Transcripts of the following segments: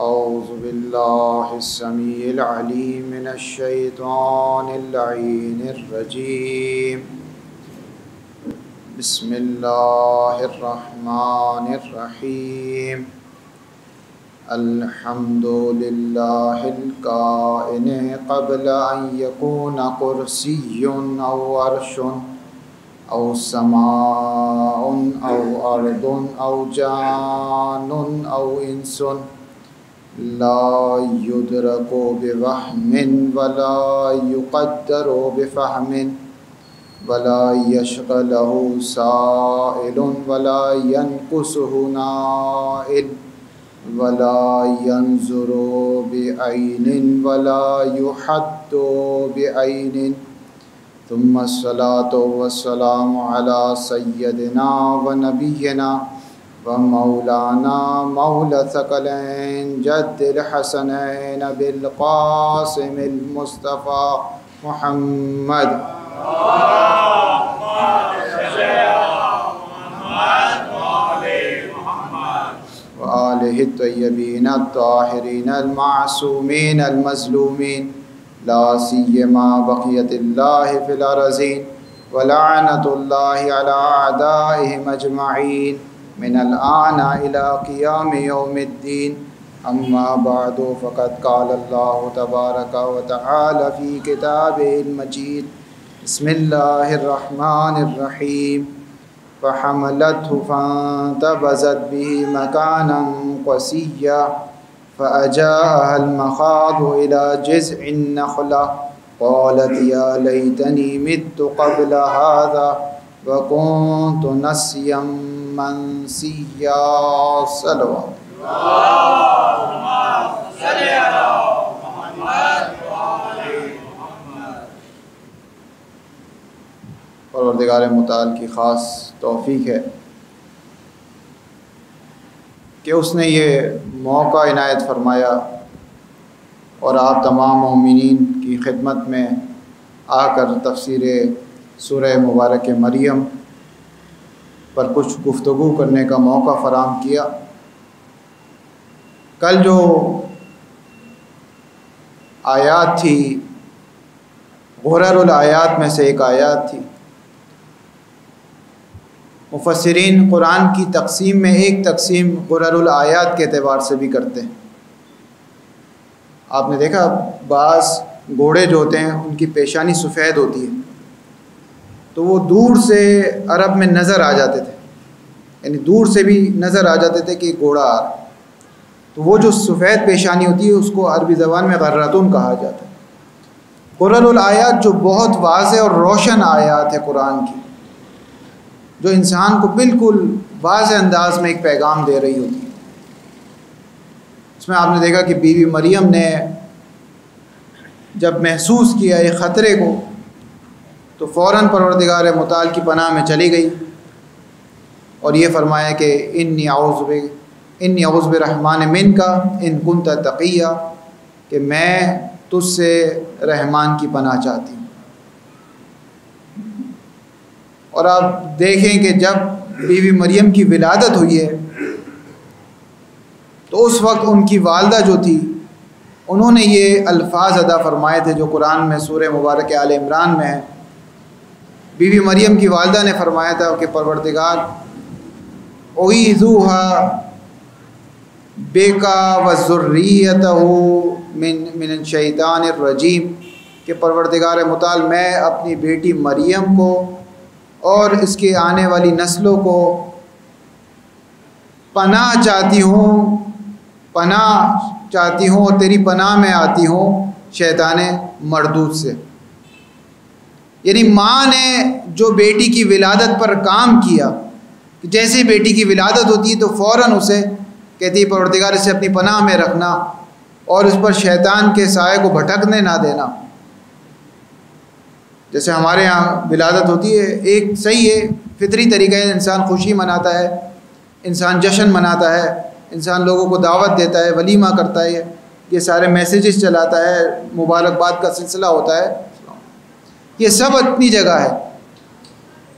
अज़बिल्लाहिस्समीअल बसमीम अल्हम्दुलिल्लाहिल काइन क़ब्ल अन यकून कुर्सियुन औ अर्शुन औ समाउन औ अर्दुन औ जानुन औ इंसुन ला युदरको बिवहमिन वला युक़द्दरो बिफ़हमिन वला यशगलहु साइलुन वला यनकुसहु नाइल वला यंजुरु बिअैनिन वला युहद्दु तुम्मा सलातो वस्सलामु अला सय्यदिना व नबियना व मौलाना मौला सकलैन जद्दिल हसनैन बिल क़ासिमिल मुस्तफ़ा मुहम्मद वालहि तय्यबीन ताहिरीन अलमासूमीन अलमज़लूमीन ला सियमा बक़ियतिल्लाहि फ़िल अरज़ीन वलानतुल्लाहि अला अदाइहिम अजमईन मिनल आना इला क़ियाम यौमिद्दीन अम्मा बअदु फ़क़द क़ाल अल्लाहु तबारक व तआला फ़ी किताबिहिल मजीद बसमीम फ़हमलतहु फ़ंतबज़त बिही मकानन क़सिय्या फ़अजाअहा अलमख़ादु इला जिज़इन नख़ला क़ालत या लैतनी मित्तु क़ब्ल हाज़ा व कुन्तु नस्यम मनसिया परवरदिगार मुताल की ख़ास तोफ़ी है कि उसने ये मौका इनायत फरमाया और आप तमाम ममिन की खिदमत में आकर तफसीर सुर मुबारक मरियम पर कुछ गुफ्तु करने का मौका फ़राम किया। कल जो आयात थी गुररुल आयात में से एक आयात थी। मुफसरीन कुरान की तकसीम में एक तकसीम गुररुल आयात के अतबार से भी करते हैं। आपने देखा बास घोड़े जो होते हैं, उनकी पेशानी सफ़ेद होती है। तो वो दूर से अरब में नज़र आ जाते थे। यानी दूर से भी नज़र आ जाते थे कि घोड़ा आ रहा तो वो जो सफ़ेद पेशानी होती है, उसको अरबी ज़बान में गर्रतुन कहा जाता है। कुरान आयात जो बहुत वाज और रोशन आयात है कुरान की, जो इंसान को बिल्कुल वाज अंदाज में एक पैगाम दे रही होती है। इसमें आपने देखा कि बीवी मरियम ने जब महसूस किया ये ख़तरे को तो फ़ौर परवरदिगार मुताल की पनाह में चली गई और ये फरमाया कि इन आउज़ब इन आउज़ब रहमान मिन का इन कुन तक़िया, कि मैं तुझसे रहमान की पनाह चाहती हूँ। और आप देखें कि जब बीवी मरियम की विलादत हुई है तो उस वक्त उनकी वालदा जो थी, उन्होंने ये अल्फाज अदा फरमाए थे जो कुरान में सूर मुबारक आल इमरान में है। बीवी मरियम की वालदा ने फरमाया था कि परवरदिगार ओईज़ूहा बेका व ज़ुर्रियत मिन मिन शैतान रजीम, के परवरदिगार मुताल, मैं अपनी बेटी मरियम को और इसके आने वाली नस्लों को पनाह चाहती हूँ, पनाह चाहती हूँ और तेरी पनाह में आती हूँ, शैतान मरदूत से। यानी माँ ने जो बेटी की विलादत पर काम किया, कि जैसे बेटी की विलादत होती है तो फ़ौर उसे कहती है, परवरदिगार, इसे अपनी पनाह में रखना और उस पर शैतान के साय को भटकने ना देना। जैसे हमारे यहाँ विलादत होती है, एक सही है, फितरी तरीका है, इंसान खुशी मनाता है, इंसान जश्न मनाता है, इंसान लोगों को दावत देता है, वलीमा करता है, ये सारे मैसेजेस चलाता है, मुबारकबाद का सिलसिला होता है। ये सब अपनी जगह है।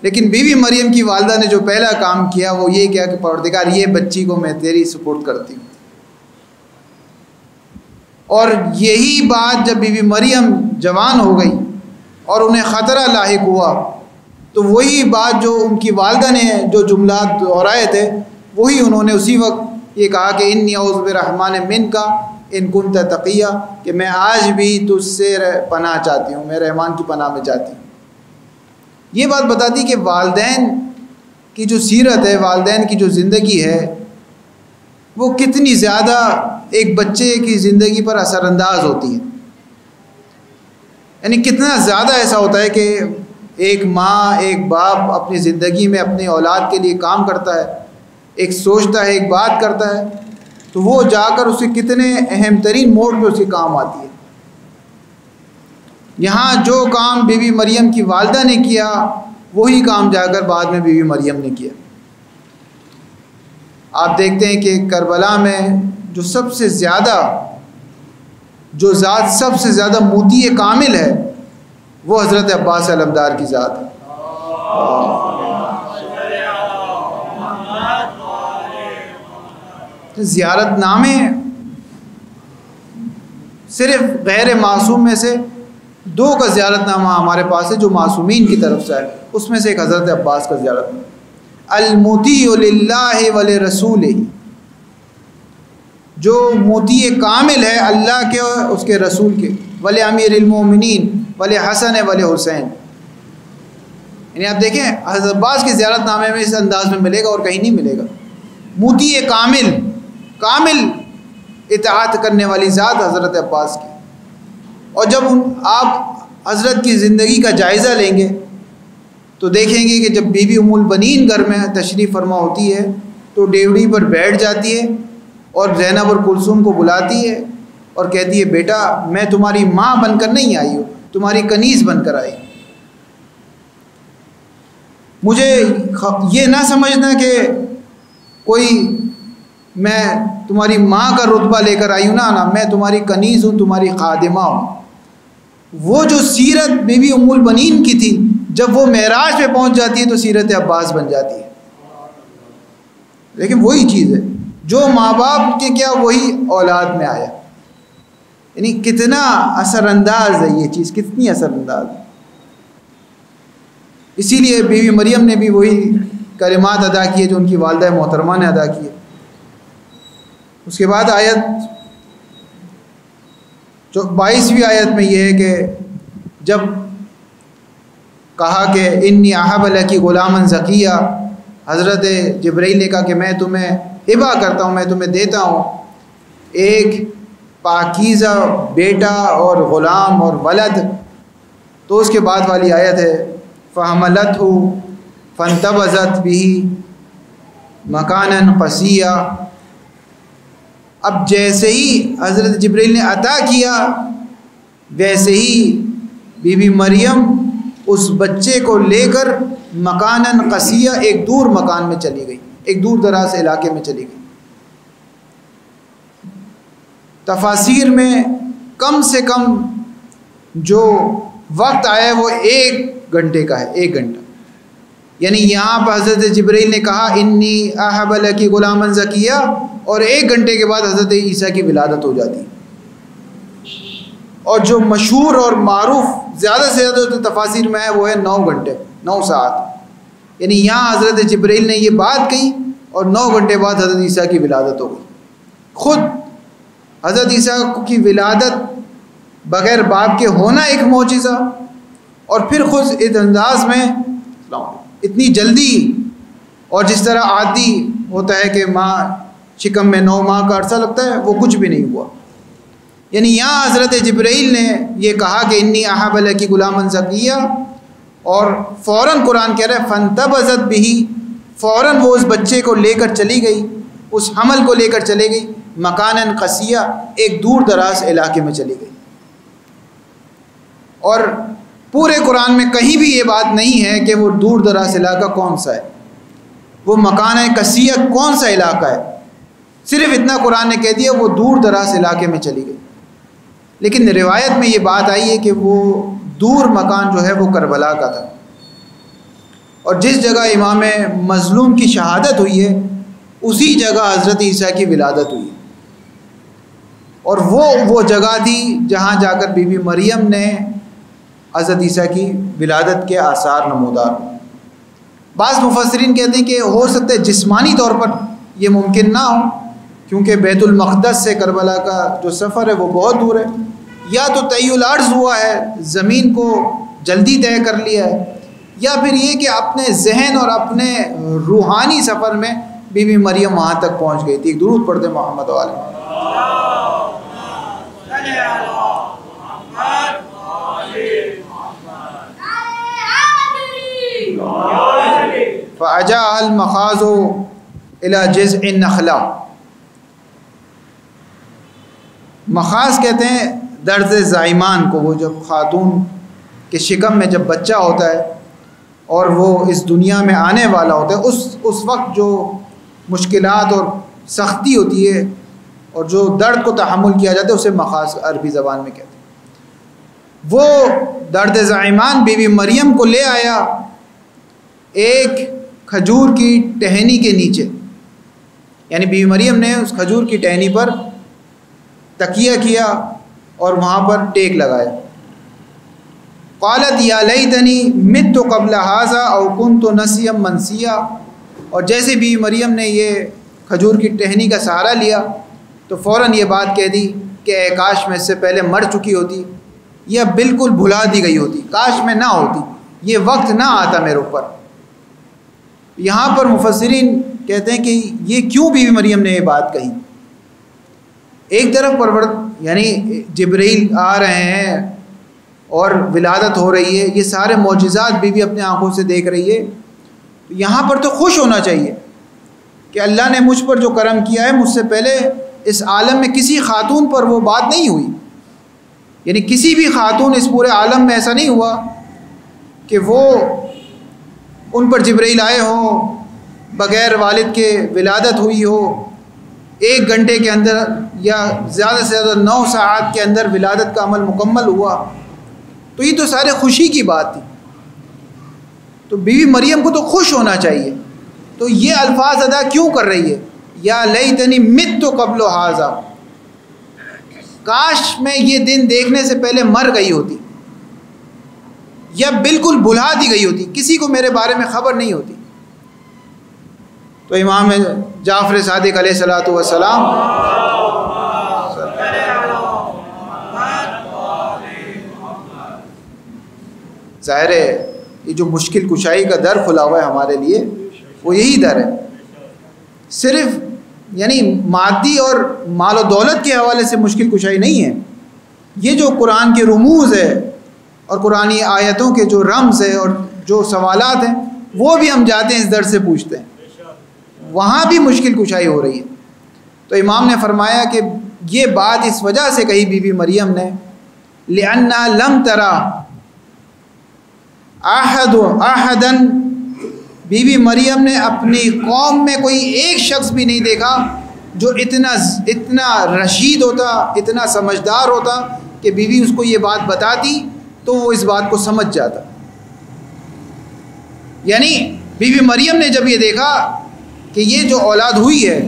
लेकिन बीवी मरियम की वालदा ने जो पहला काम किया, वो ये किया कि परवरदिगार ये बच्ची को मैं तेरी सपोर्ट करती हूँ। और यही बात जब बीबी मरियम जवान हो गई और उन्हें ख़तरा लाक हुआ तो वही बात जो उनकी वालदा ने, जो जुमला दोहराए थे वही उन्होंने उसी वक्त ये कहा कि इन रहमान मिन का इन कुन तकिया, कि मैं आज भी तुझसे पनाह चाहती हूँ, मैं रहमान की पनाह में चाहती हूँ। ये बात बताती कि वालदेन की जो सीरत है, वालदेन की जो ज़िंदगी है, वो कितनी ज़्यादा एक बच्चे की ज़िंदगी पर असरानंदाज होती है। यानी कितना ज़्यादा ऐसा होता है कि एक माँ, एक बाप अपनी ज़िंदगी में अपनी औलाद के लिए काम करता है, एक सोचता है, एक बात करता है तो वो जाकर उसे कितने अहम तरीन मोड़ पर उसे काम आती है। यहाँ जो काम बीवी मरियम की वालदा ने किया, वही काम जाकर बाद में बीवी मरियम ने किया। आप देखते हैं कि करबला में जो सबसे ज़्यादा, जो ज़ात सबसे ज़्यादा मोती कामिल है, वो हज़रत अब्बास अलमदार की ज़ात है। ज़ियारत नामे सिर्फ़ गैर मासूम में से दो का ज़्यारतनामा हमारे पास है, जो मासूमीन की तरफ़ से है। उसमें से एक हज़रत अब्बास का ज़्यारतनामा। अलमोती वल रसूल जो मोती कामिल है अल्लाह के और उसके रसूल के। वल अमीरमिन वल हसन, वल हुसैन। यानी आप देखें, हज़रत अब्बास के ज़्यारत नामे में इस अंदाज में मिलेगा और कहीं नहीं मिलेगा। मोती कामिल कामिल इतात करने वाली ज़ात हज़रत अब्बास की। और जब उन, आप हज़रत की ज़िंदगी का जायज़ा लेंगे तो देखेंगे कि जब बीबी उमुल बनीन घर में तशरीफ़ फरमा होती है तो डेवड़ी पर बैठ जाती है और जैनब और कुलसुम को बुलाती है और कहती है, बेटा, मैं तुम्हारी माँ बनकर नहीं आई हूँ, तुम्हारी कनीज़ बनकर आई मुझे ये ना समझना कि कोई मैं तुम्हारी माँ का रुतबा लेकर आई हूँ ना ना, मैं तुम्हारी कनीज़ हूँ, तुम्हारी खादिमा हूँ। वो जो सीरत बीबी उमुल बनीन की थी, जब वो महराज पे पहुँच जाती है तो सीरत अब्बास बन जाती है। लेकिन वही चीज़ है, जो माँ बाप के क्या वही औलाद में आया। यानी कितना असरअंदाज है ये चीज़, कितनी असरअंदाज। है इसीलिए बीवी मरियम ने भी वही कलिमात अदा किए, जो उनकी वालदा मोहतरमा ने अदा किए। उसके बाद आयत, जो बाईसवीं आयत में ये है कि जब कहा कि इन आहबल की ग़ुलामन ज़किया, हज़रत जब्राईल ने कहा कि मैं तुम्हें हिबा करता हूँ, मैं तुम्हें देता हूँ। एक पाकिज़ा बेटा और ग़ुलाम और वलद। तो उसके बाद वाली आयत है फ़हमलत हो फ़नतबज़त भी मकान कसिया अब जैसे ही हज़रत जब्रील ने अता किया, वैसे ही बीबी मरियम उस बच्चे को लेकर मकानन कसिया एक दूर मकान में चली गई, एक दूर दराज इलाके में चली गई। तफासिर में कम से कम जो वक्त आया वो एक घंटे का है, एक घंटा। यानी यहाँ पर हज़रत जब्रील ने कहा, इन्नी अहबल की ग़ुलामन ज़किया और एक घंटे के बाद हज़रत ईसा की विलादत हो जाती। और जो मशहूर और मरूफ ज़्यादा से ज़्यादा तफासिर में है, वो है नौ घंटे, नौ सात। यानी यहाँ हज़रत जब्रील ने ये बात कही और नौ घंटे बाद हज़रत ईसा की विलादत हो गई। ख़ुद हज़रत ईसा की विलादत बग़ैर बाप के होना एक मोजा और फिर खुद इस अंदाज में, इतनी जल्दी और जिस तरह आदि होता है कि माँ शिकम में नौ माह का अरसा लगता है, वो कुछ भी नहीं हुआ। यानी यहाँ हज़रत जब्राईल ने ये कहा कि इन्नी अहाबल की गुलामन ज़किया, और फ़ौर कुरान कह रहा है फ़न तब अज़त भी फ़ौर वो उस बच्चे को लेकर चली गई, उस हमल को लेकर चली गई मकान कसिया, एक दूर दराज इलाके में चली गई। और पूरे कुरान में कहीं भी ये बात नहीं है कि वो दूर दराज इलाका कौन सा है, वो मकान कसिया कौन सा इलाका है सिर्फ़ इतना कुरान ने कह दिया, वो दूर दराज इलाके में चली गई। लेकिन रिवायत में ये बात आई है कि वो दूर मकान जो है वो करबला का था। और जिस जगह इमाम मज़लूम की शहादत हुई है, उसी जगह हज़रत ईसा की विलादत हुई है। और वो वो जगह थी जहाँ जाकर बीबी मरियम ने हज़रत ईसा की विलादत के आसार नमोदार। बाज़ मुफसरीन कहते हैं कि हो सकते जिस्मानी तौर पर यह मुमकिन ना हो क्योंकि बैतुलमक़दस से करबला का जो सफ़र है वो बहुत दूर है। या तो तय्युल हुआ है ज़मीन को जल्दी तय कर लिया है या फिर ये कि अपने जहन और अपने रूहानी सफ़र में बीबी मरियम वहाँ तक पहुँच गई थी। दुरूद पढ़ते मोहम्मद वाले फ़ाजा मखाज़ो अला जज़ नखला। मखाज कहते हैं दर्द ज़ाइमान को, वो जब ख़ातून के शिकम में जब बच्चा होता है और वो इस दुनिया में आने वाला होता है, उस उस वक्त जो मुश्किल और सख्ती होती है और जो दर्द को तहमुल किया जाता है, उसे मखाज अरबी ज़बान में कहते हैं। वो दर्द ज़ाइमान बीवी मरियम को ले आया एक खजूर की टहनी के नीचे। यानी बीवी मरियम ने उस खजूर की टहनी पर तकिया किया और वहाँ पर टेक लगाया। कालत, या लई तनी मित तो कबल हाजा और कन तो नसीम मनसिया। और जैसे भी मरियम ने ये खजूर की टहनी का सहारा लिया तो फ़ौर ये बात कह दी कि काश में इससे पहले मर चुकी होती, या बिल्कुल भुला दी गई होती, काश में ना होती, ये वक्त ना आता मेरे ऊपर। यहाँ पर मुफसरीन कहते हैं कि ये क्यों बीवी मरियम ने ये बात कही? एक तरफ़ परवर यानी जबरील आ रहे हैं और विलादत हो रही है, ये सारे मोजात बीवी अपने आँखों से देख रही है तो यहाँ पर तो खुश होना चाहिए कि अल्लाह ने मुझ पर जो करम किया है, मुझसे पहले इस आलम में किसी खातून पर वो बात नहीं हुई। यानी किसी भी खातून इस पूरे आलम में ऐसा नहीं हुआ कि वो उन पर जबरील आए हों, बग़ैर वालिद के विलादत हुई हो, एक घंटे के अंदर या ज़्यादा से ज़्यादा नौ सात के अंदर विलादत का अमल मुकम्मल हुआ तो ये तो सारे खुशी की बात थी। तो बीवी मरियम को तो खुश होना चाहिए। तो ये अल्फाज अदा क्यों कर रही है? या लई तनी मित तो कबलो हाजा। काश में ये दिन देखने से पहले मर गई होती, या बिल्कुल भुला दी गई होती, किसी को मेरे बारे में ख़बर नहीं होती। तो इमाम जाफ़र सदक सलाम ज़ाहिर है, ये जो मुश्किल कुशाई का दर खुला हुआ है हमारे लिए, वो यही दर है। सिर्फ़, यानी मादी और माल दौलत के हवाले से मुश्किल कुशाई नहीं है। ये जो कुरान के रमूज़ है और कुरानी आयतों के जो रम्ज़ है और जो सवालात हैं, वो भी हम जाते हैं, इस दर से पूछते हैं। वहाँ भी मुश्किल कुशाई हो रही है। तो इमाम ने फरमाया कि ये बात इस वजह से कही बीबी मरियम ने लिया लम तरा आहद आहदन बीबी मरियम ने अपनी कौम में कोई एक शख्स भी नहीं देखा जो इतना इतना रशीद होता, इतना समझदार होता कि बीवी उसको ये बात बताती तो वो इस बात को समझ जाता। यानी बीवी मरियम ने जब ये देखा कि ये जो औलाद हुई है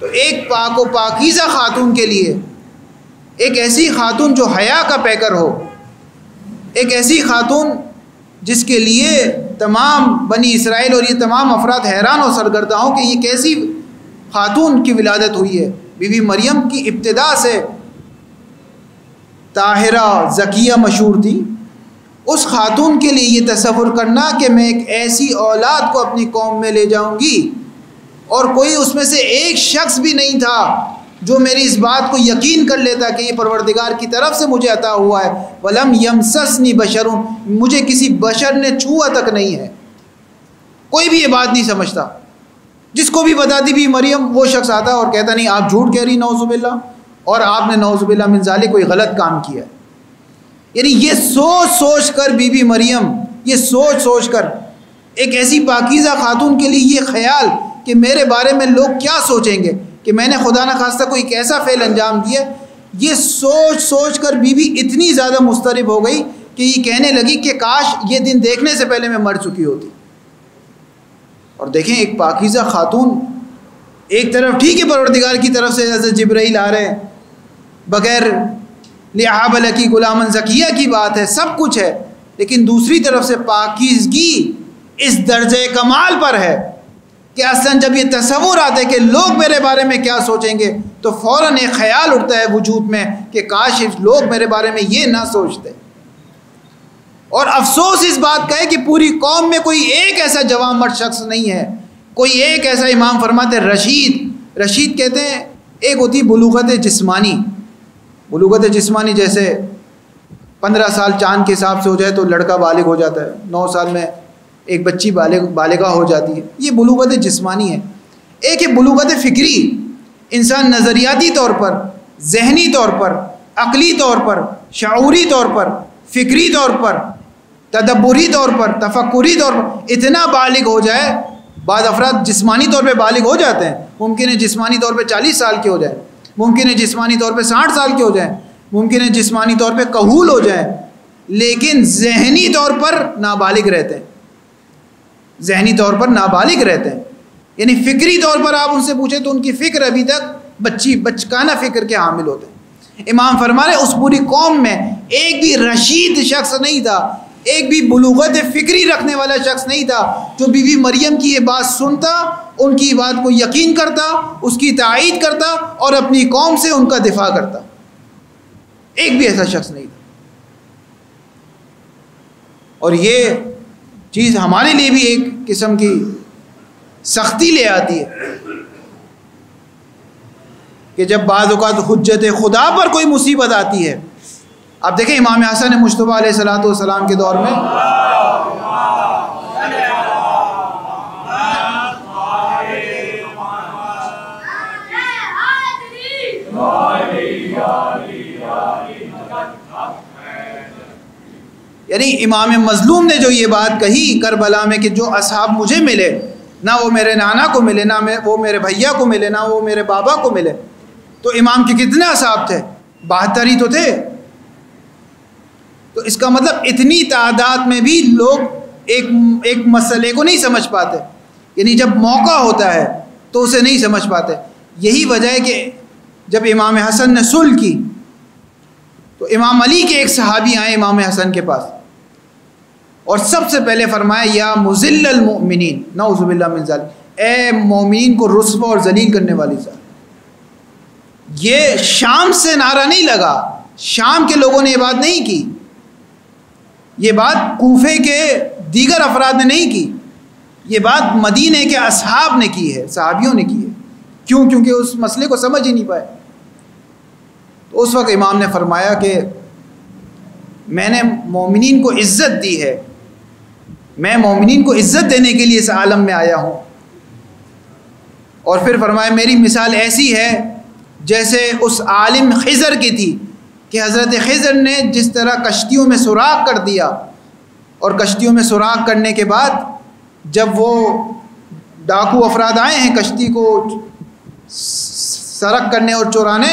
तो एक पाक व पाकिज़ा ख़ातून के लिए, एक ऐसी ख़ातून जो हया का पैकर हो, एक ऐसी ख़ातून जिसके लिए तमाम बनी इसराइल और ये तमाम अफराद हैरान और सरगर्दा हों कि ये कैसी ख़ातून की विलादत हुई है। बीवी मरियम की इब्तदा से ताहिरा ज़किया मशहूर थी। उस खातून के लिए ये तस्वुर करना कि मैं एक ऐसी औलाद को अपनी कौम में ले जाऊँगी और कोई उसमें से एक शख्स भी नहीं था जो मेरी इस बात को यकीन कर लेता कि ये परवरदिगार की तरफ़ से मुझे अता हुआ है, वलम यमससनी बशरुन, मुझे किसी बशर ने छुआ तक नहीं है। कोई भी ये बात नहीं समझता। जिसको भी बताती भी मरियम, वो शख्स आता और कहता, नहीं, आप झूठ कह रही नौजुबिल्ला और आपने नौजुबिल्ला मिनजाली कोई गलत काम किया यानी ये सोच सोच कर बीबी मरियम, ये सोच सोच कर एक ऐसी पाकिज़ा खातून के लिए ये ख्याल कि मेरे बारे में लोग क्या सोचेंगे? कि मैंने खुदा न खास्ता कोई कैसा फ़ेल अंजाम दिया, ये सोच सोच कर बीवी इतनी ज़्यादा मुस्तरब हो गई कि ये कहने लगी कि काश ये दिन देखने से पहले मैं मर चुकी होती। और देखें, एक पाकिज़ा खातून एक तरफ़ ठीक है, परवरदिगार की तरफ़ से जैसे जबराइल आ रहे हैं। बगैर लिहाबल की गुलामन जकिया की बात है, सब कुछ है, लेकिन दूसरी तरफ़ से पाकिजगी इस दर्जे कमाल पर है। कि असन जब ये तस्वूर आता कि लोग मेरे बारे में क्या सोचेंगे तो फ़ौर एक ख्याल उठता है वजूद में कि काश लोग मेरे बारे में ये ना सोचते। और अफसोस इस बात का है कि पूरी कौम में कोई एक ऐसा जवान मर्द शख्स नहीं है। कोई एक ऐसा इमाम फरमाते रशीद। रशीद कहते हैं, एक होती बलूगत जिस्मानी। बलूगत जिस्मानी जैसे पंद्रह साल चाँद के हिसाब से हो जाए तो लड़का बालिग हो जाता है। नौ साल में एक बच्ची बालिग बालिगा हो जाती है। ये बलूगत जिस्मानी है। एक है बलूगत फ़िक्री। इंसान नज़रियाती तौर पर, जहनी तौर पर, अकली तौर पर शूरी तौर पर, फ़िक्री तौर पर, तदब्बरी तौर पर तफक्री तौर पर, इतना बालिग हो जाए, बाद अफराद जिस्मानी तौर पर बालिग हो जाते हैं। मुमकिन है जिस्मानी तौर पर चालीस साल के हो जाए। मुमकिन है जिस्मानी तौर पर साठ साल के हो जाए। मुमकिन है जिस्मानी तौर पर कहूल हो जाए। लेकिन जहनी तौर पर नाबालिग रहते हैं। जहनी तौर पर नाबालिग रहते हैं। यानी फ़िक्री तौर पर आप उनसे पूछें तो उनकी फ़िक्र अभी तक बच्ची, बचकाना फ़िक्र के हामिल होते हैं। इमाम फरमा रहे उस पूरी कौम में एक भी रशीद शख्स नहीं था, एक भी बलूगत फ़िक्री रखने वाला शख्स नहीं था, जो बीवी मरियम की ये बात सुनता, उनकी बात को यकीन करता, उसकी तायद करता और अपनी कौम से उनका दिफा करता। एक भी ऐसा शख्स नहीं था। और ये चीज़ हमारे लिए भी एक किस्म की सख्ती ले आती है कि जब बाज़ात हजत खुदा पर कोई मुसीबत आती है। अब देखें इमाम हसन मुशतबा सलाम के दौर में यानी इमाम मजलूम ने जो ये बात कही करबला में कि जो असहाब मुझे मिले, ना वो मेरे नाना को मिले, ना वो मेरे भैया को मिले, ना वो मेरे बाबा को मिले तो इमाम के कितने असहाब थे? बहत्तर ही तो थे। तो इसका मतलब इतनी तादाद में भी लोग एक एक मसले को नहीं समझ पाते। यानी जब मौका होता है तो उसे नहीं समझ पाते। यही वजह है कि जब इमाम हसन ने सुल की तो इमाम अली के एक सहाबी आए इमाम हसन के पास। और सबसे पहले फरमाया, या मुजिल्लमिन नौजुबिल्लाजाल ए मोमिन को रुस्वा और जलील करने वाली सा ये शाम से नारा नहीं लगा। शाम के लोगों ने ये बात नहीं की। ये बात कूफे के दीगर अफराद ने नहीं की। ये बात मदीने के असहाब ने की है, सहाबियों ने की है। क्यों? क्योंकि उस मसले को समझ ही नहीं पाए। तो उस वक्त इमाम ने फरमाया कि, मैंने मोमिन को इज़्ज़त दी है मैं मोमिन को इज़्ज़त देने के लिए इस आलम में आया हूँ। और फिर फरमाया, मेरी मिसाल ऐसी है, जैसे उस आलिम खिज़र की थी कि हज़रत खिज़र ने जिस तरह कश्तियों में सुराख कर दिया और कश्तियों में सुराख करने के बाद जब वो डाकू अफराद आए हैं कश्ती को सरक करने और चुराने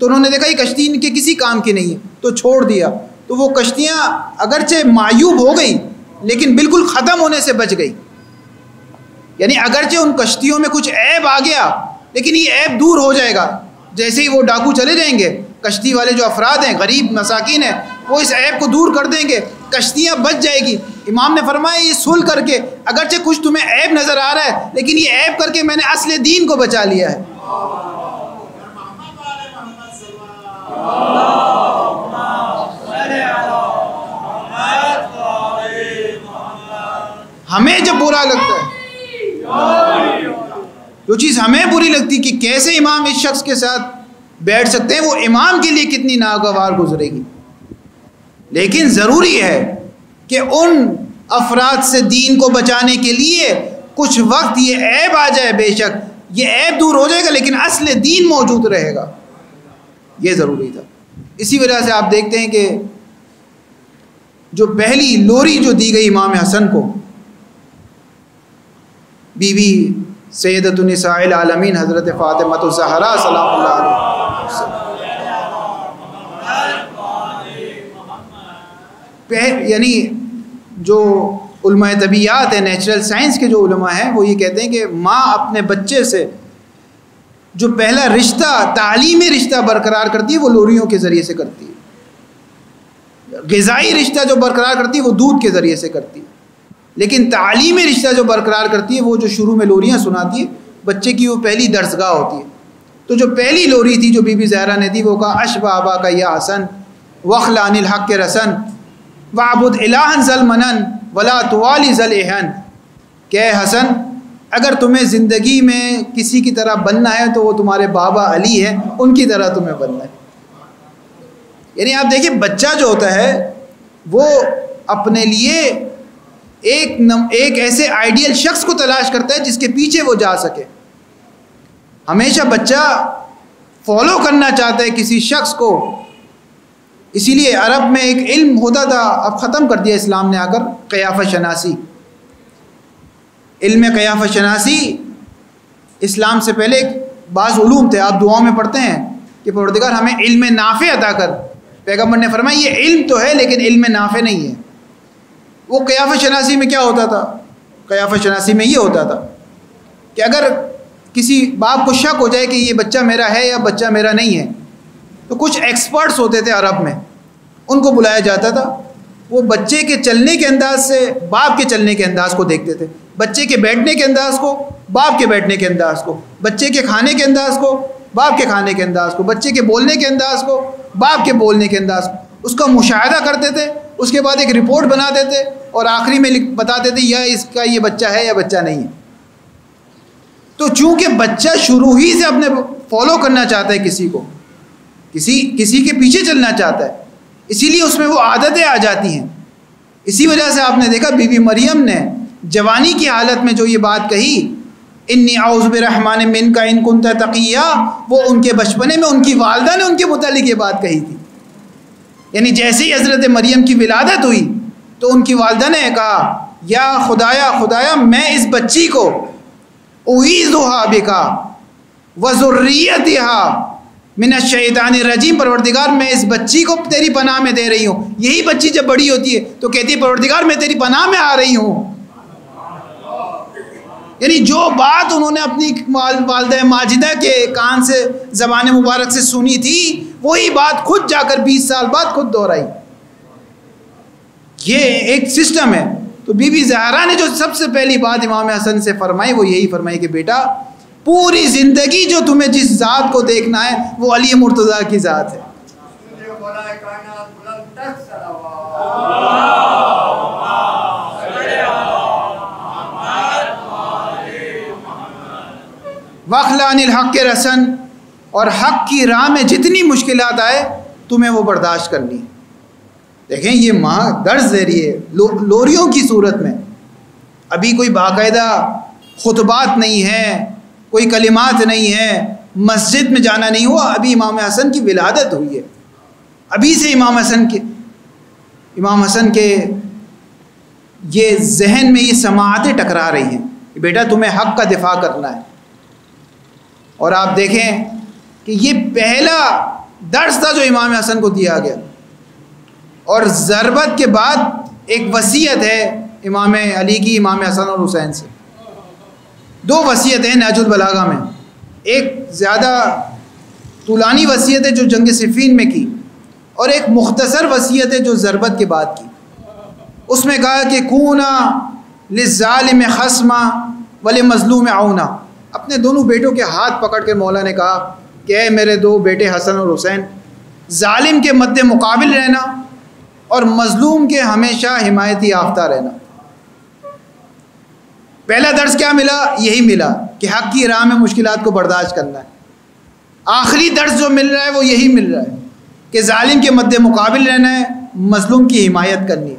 तो उन्होंने देखा ये कश्ती इनके किसी काम की नहीं है तो छोड़ दिया। तो वो कश्तियाँ अगरचे मायूब हो गई। लेकिन बिल्कुल ख़त्म होने से बच गई। यानी अगरचे उन कश्तियों में कुछ ऐब आ गया, लेकिन ये ऐब दूर हो जाएगा। जैसे ही वो डाकू चले जाएँगे, कश्ती वाले जो अफराद हैं, गरीब मसाकिन हैं, वो इस ऐब को दूर कर देंगे, कश्तियाँ बच जाएगी। इमाम ने फरमाया, ये सुल करके, अगरचे कुछ तुम्हें ऐब नज़र आ रहा है, लेकिन ये ऐब करके मैंने असले दीन को बचा लिया है। हमें जब बुरा लगता है। जो चीज़ हमें बुरी लगती कि कैसे इमाम इस शख्स के साथ बैठ सकते हैं, वो इमाम के लिए कितनी नागवार गुजरेगी। लेकिन ज़रूरी है कि उन अफराद से दीन को बचाने के लिए कुछ वक्त ये ऐब आ जाए बेशक, ये ऐब दूर हो जाएगा, लेकिन असल दीन मौजूद रहेगा। ये ज़रूरी था। इसी वजह से आप देखते हैं कि जो पहली लोरी जो दी गई इमाम हसन को बीवी सैदतुलसालमीन हज़रत फ़ातमतुलजहरा सलाम यानी जो तबीयात है नेचुरल साइंस के जो उलमा हैं, वो ये कहते हैं कि माँ अपने बच्चे से जो पहला रिश्ता, तालीमी रिश्ता बरकरार करती है, वो लोरियों के ज़रिए से करती है। गज़ाई रिश्ता जो बरकरार करती है, वो दूध के ज़रिए से करती है। लेकिन तालीमी रिश्ता जो बरकरार करती है, वो जो शुरू में लोरियाँ सुनाती है, बच्चे की वो पहली दर्सगाह होती है। तो जो पहली लोरी थी, जो बीबी जहरा ने दी, वो कहा, अश बाबा का या हसन, वखलानिल हक के रसन, वाबुद इलाहन जल मनन, वला तुवाली जल एहन क्या हसन, अगर तुम्हें ज़िंदगी में किसी की तरह बनना है तो वो तुम्हारे बाबा अली हैं, उनकी तरह तुम्हें बनना है। यानी आप देखिए, बच्चा जो होता है, वो अपने लिए एक नम, एक ऐसे आइडियल शख्स को तलाश करता है जिसके पीछे वो जा सके। हमेशा बच्चा फॉलो करना चाहता है किसी शख्स को। इसीलिए अरब में एक इल्म होता था अब ख़त्म कर दिया इस्लाम ने आकर क़याफ़ शनासी। इल्म क़याफ़ शनासी इस्लाम से पहले एक बाज़ थे। आप दुआओं में पढ़ते हैं कि परदिगार हमें इल्म नाफ़े अदा कर। पैगंबर ने फरमाया ये इल्म तो है लेकिन इल्म नाफ़े नहीं है। वो क़याफ़ शनासी में क्या होता था? क़याफ़ शनासी में ये होता था कि अगर किसी बाप को शक हो जाए कि ये बच्चा मेरा है या बच्चा मेरा नहीं है तो कुछ एक्सपर्ट्स होते थे अरब में, उनको बुलाया जाता था। वो बच्चे के चलने के अंदाज से बाप के चलने के अंदाज को देखते थे। बच्चे के बैठने के अंदाज को, बाप के बैठने के अंदाज को। बच्चे के खाने के अंदाज को, बाप के खाने के अंदाज को। बच्चे के बोलने के अंदाज को, बाप के बोलने के अंदाज को। उसका मुशाह करते थे, उसके बाद एक रिपोर्ट बना देते। और आखिरी में बता देते, यह इसका ये बच्चा है या बच्चा नहीं है। तो चूँकि बच्चा शुरू ही से अपने फॉलो करना चाहता है किसी को, किसी किसी के पीछे चलना चाहता है, इसीलिए उसमें वो आदतें आ जाती हैं। इसी वजह से आपने देखा, बीबी मरियम ने जवानी की हालत में जो ये बात कही, इन्नी आउज़ब रहमान मिन का इन कुन तकिया, वो उनके बचपने में उनकी वालदा ने उनके मुतालिक ये बात कही थी। यानी जैसे ही हज़रत मरियम की विलादत हुई तो उनकी वालदा ने कहा, या खुदाया खुदाया, मैं इस बच्ची को उईज़ुहा बिका वज़ुर्रियत मिन शैतान रजीम, परवरदिगार, मैं इस बच्ची को तेरी पनाह में दे रही हूँ। यही बच्ची जब बड़ी होती है तो कहती है, परवरदिगार, मैं तेरी पनाह में आ रही हूँ। यानी जो बात उन्होंने अपनी वालद माजिदा के कान से, ज़बान मुबारक से सुनी थी, वही बात खुद जाकर बीस साल बाद खुद दोहराई। ये एक सिस्टम है। तो बीबी जहरा ने जो सबसे पहली बात इमाम हसन से फरमाई, वो यही फरमाई कि बेटा, पूरी ज़िंदगी जो तुम्हें जिस ज़ात को देखना है, वो अली मुर्तज़ा की ज़ात है। वखलानिल हक रसन, और हक की राह में जितनी मुश्किल आए, तुम्हें वो बर्दाश्त करनी देखें ये माँ दर्ज दे रही है लो, लोरियों की सूरत में। अभी कोई बाकायदा खुतबात नहीं है कोई कलिमात नहीं है मस्जिद में जाना नहीं हुआ अभी इमाम हसन की विलादत हुई है। अभी से इमाम हसन के इमाम हसन के ये जहन में ये समातें टकरा रही हैं बेटा तुम्हें हक का दिफा करना है। और आप देखें कि ये पहला दर्स था जो इमाम हसन को दिया गया। और ज़रबत के बाद एक वसीयत है इमाम अली की, इमाम हसन और हुसैन से। दो वसीयत हैं नाजुल बलागा में। एक ज़्यादा तुलानी वसीयत है जो जंग सिफ़ीन में की और एक मुख्तसर वसीयत है जो ज़रबत के बाद की। उसमें कहा कि कूना लिज़ालिम खसमा वल मज़लूम आउना अपने दोनों बेटों के हाथ पकड़ के मौला ने कहा कि मेरे दो बेटे हसन और हुसैन ालिम के मद्द मुकाबिल रहना और मज़लूम के हमेशा हिमायती याफ्ता रहना। पहला दर्ज क्या मिला? यही मिला कि हक की राह में मुश्किल को बर्दाश्त करना है। आखिरी दर्ज जो मिल रहा है वो यही मिल रहा है कि ालिम के मद्द मुकाबिल रहना है, मज़लूम की हिमायत करनी है।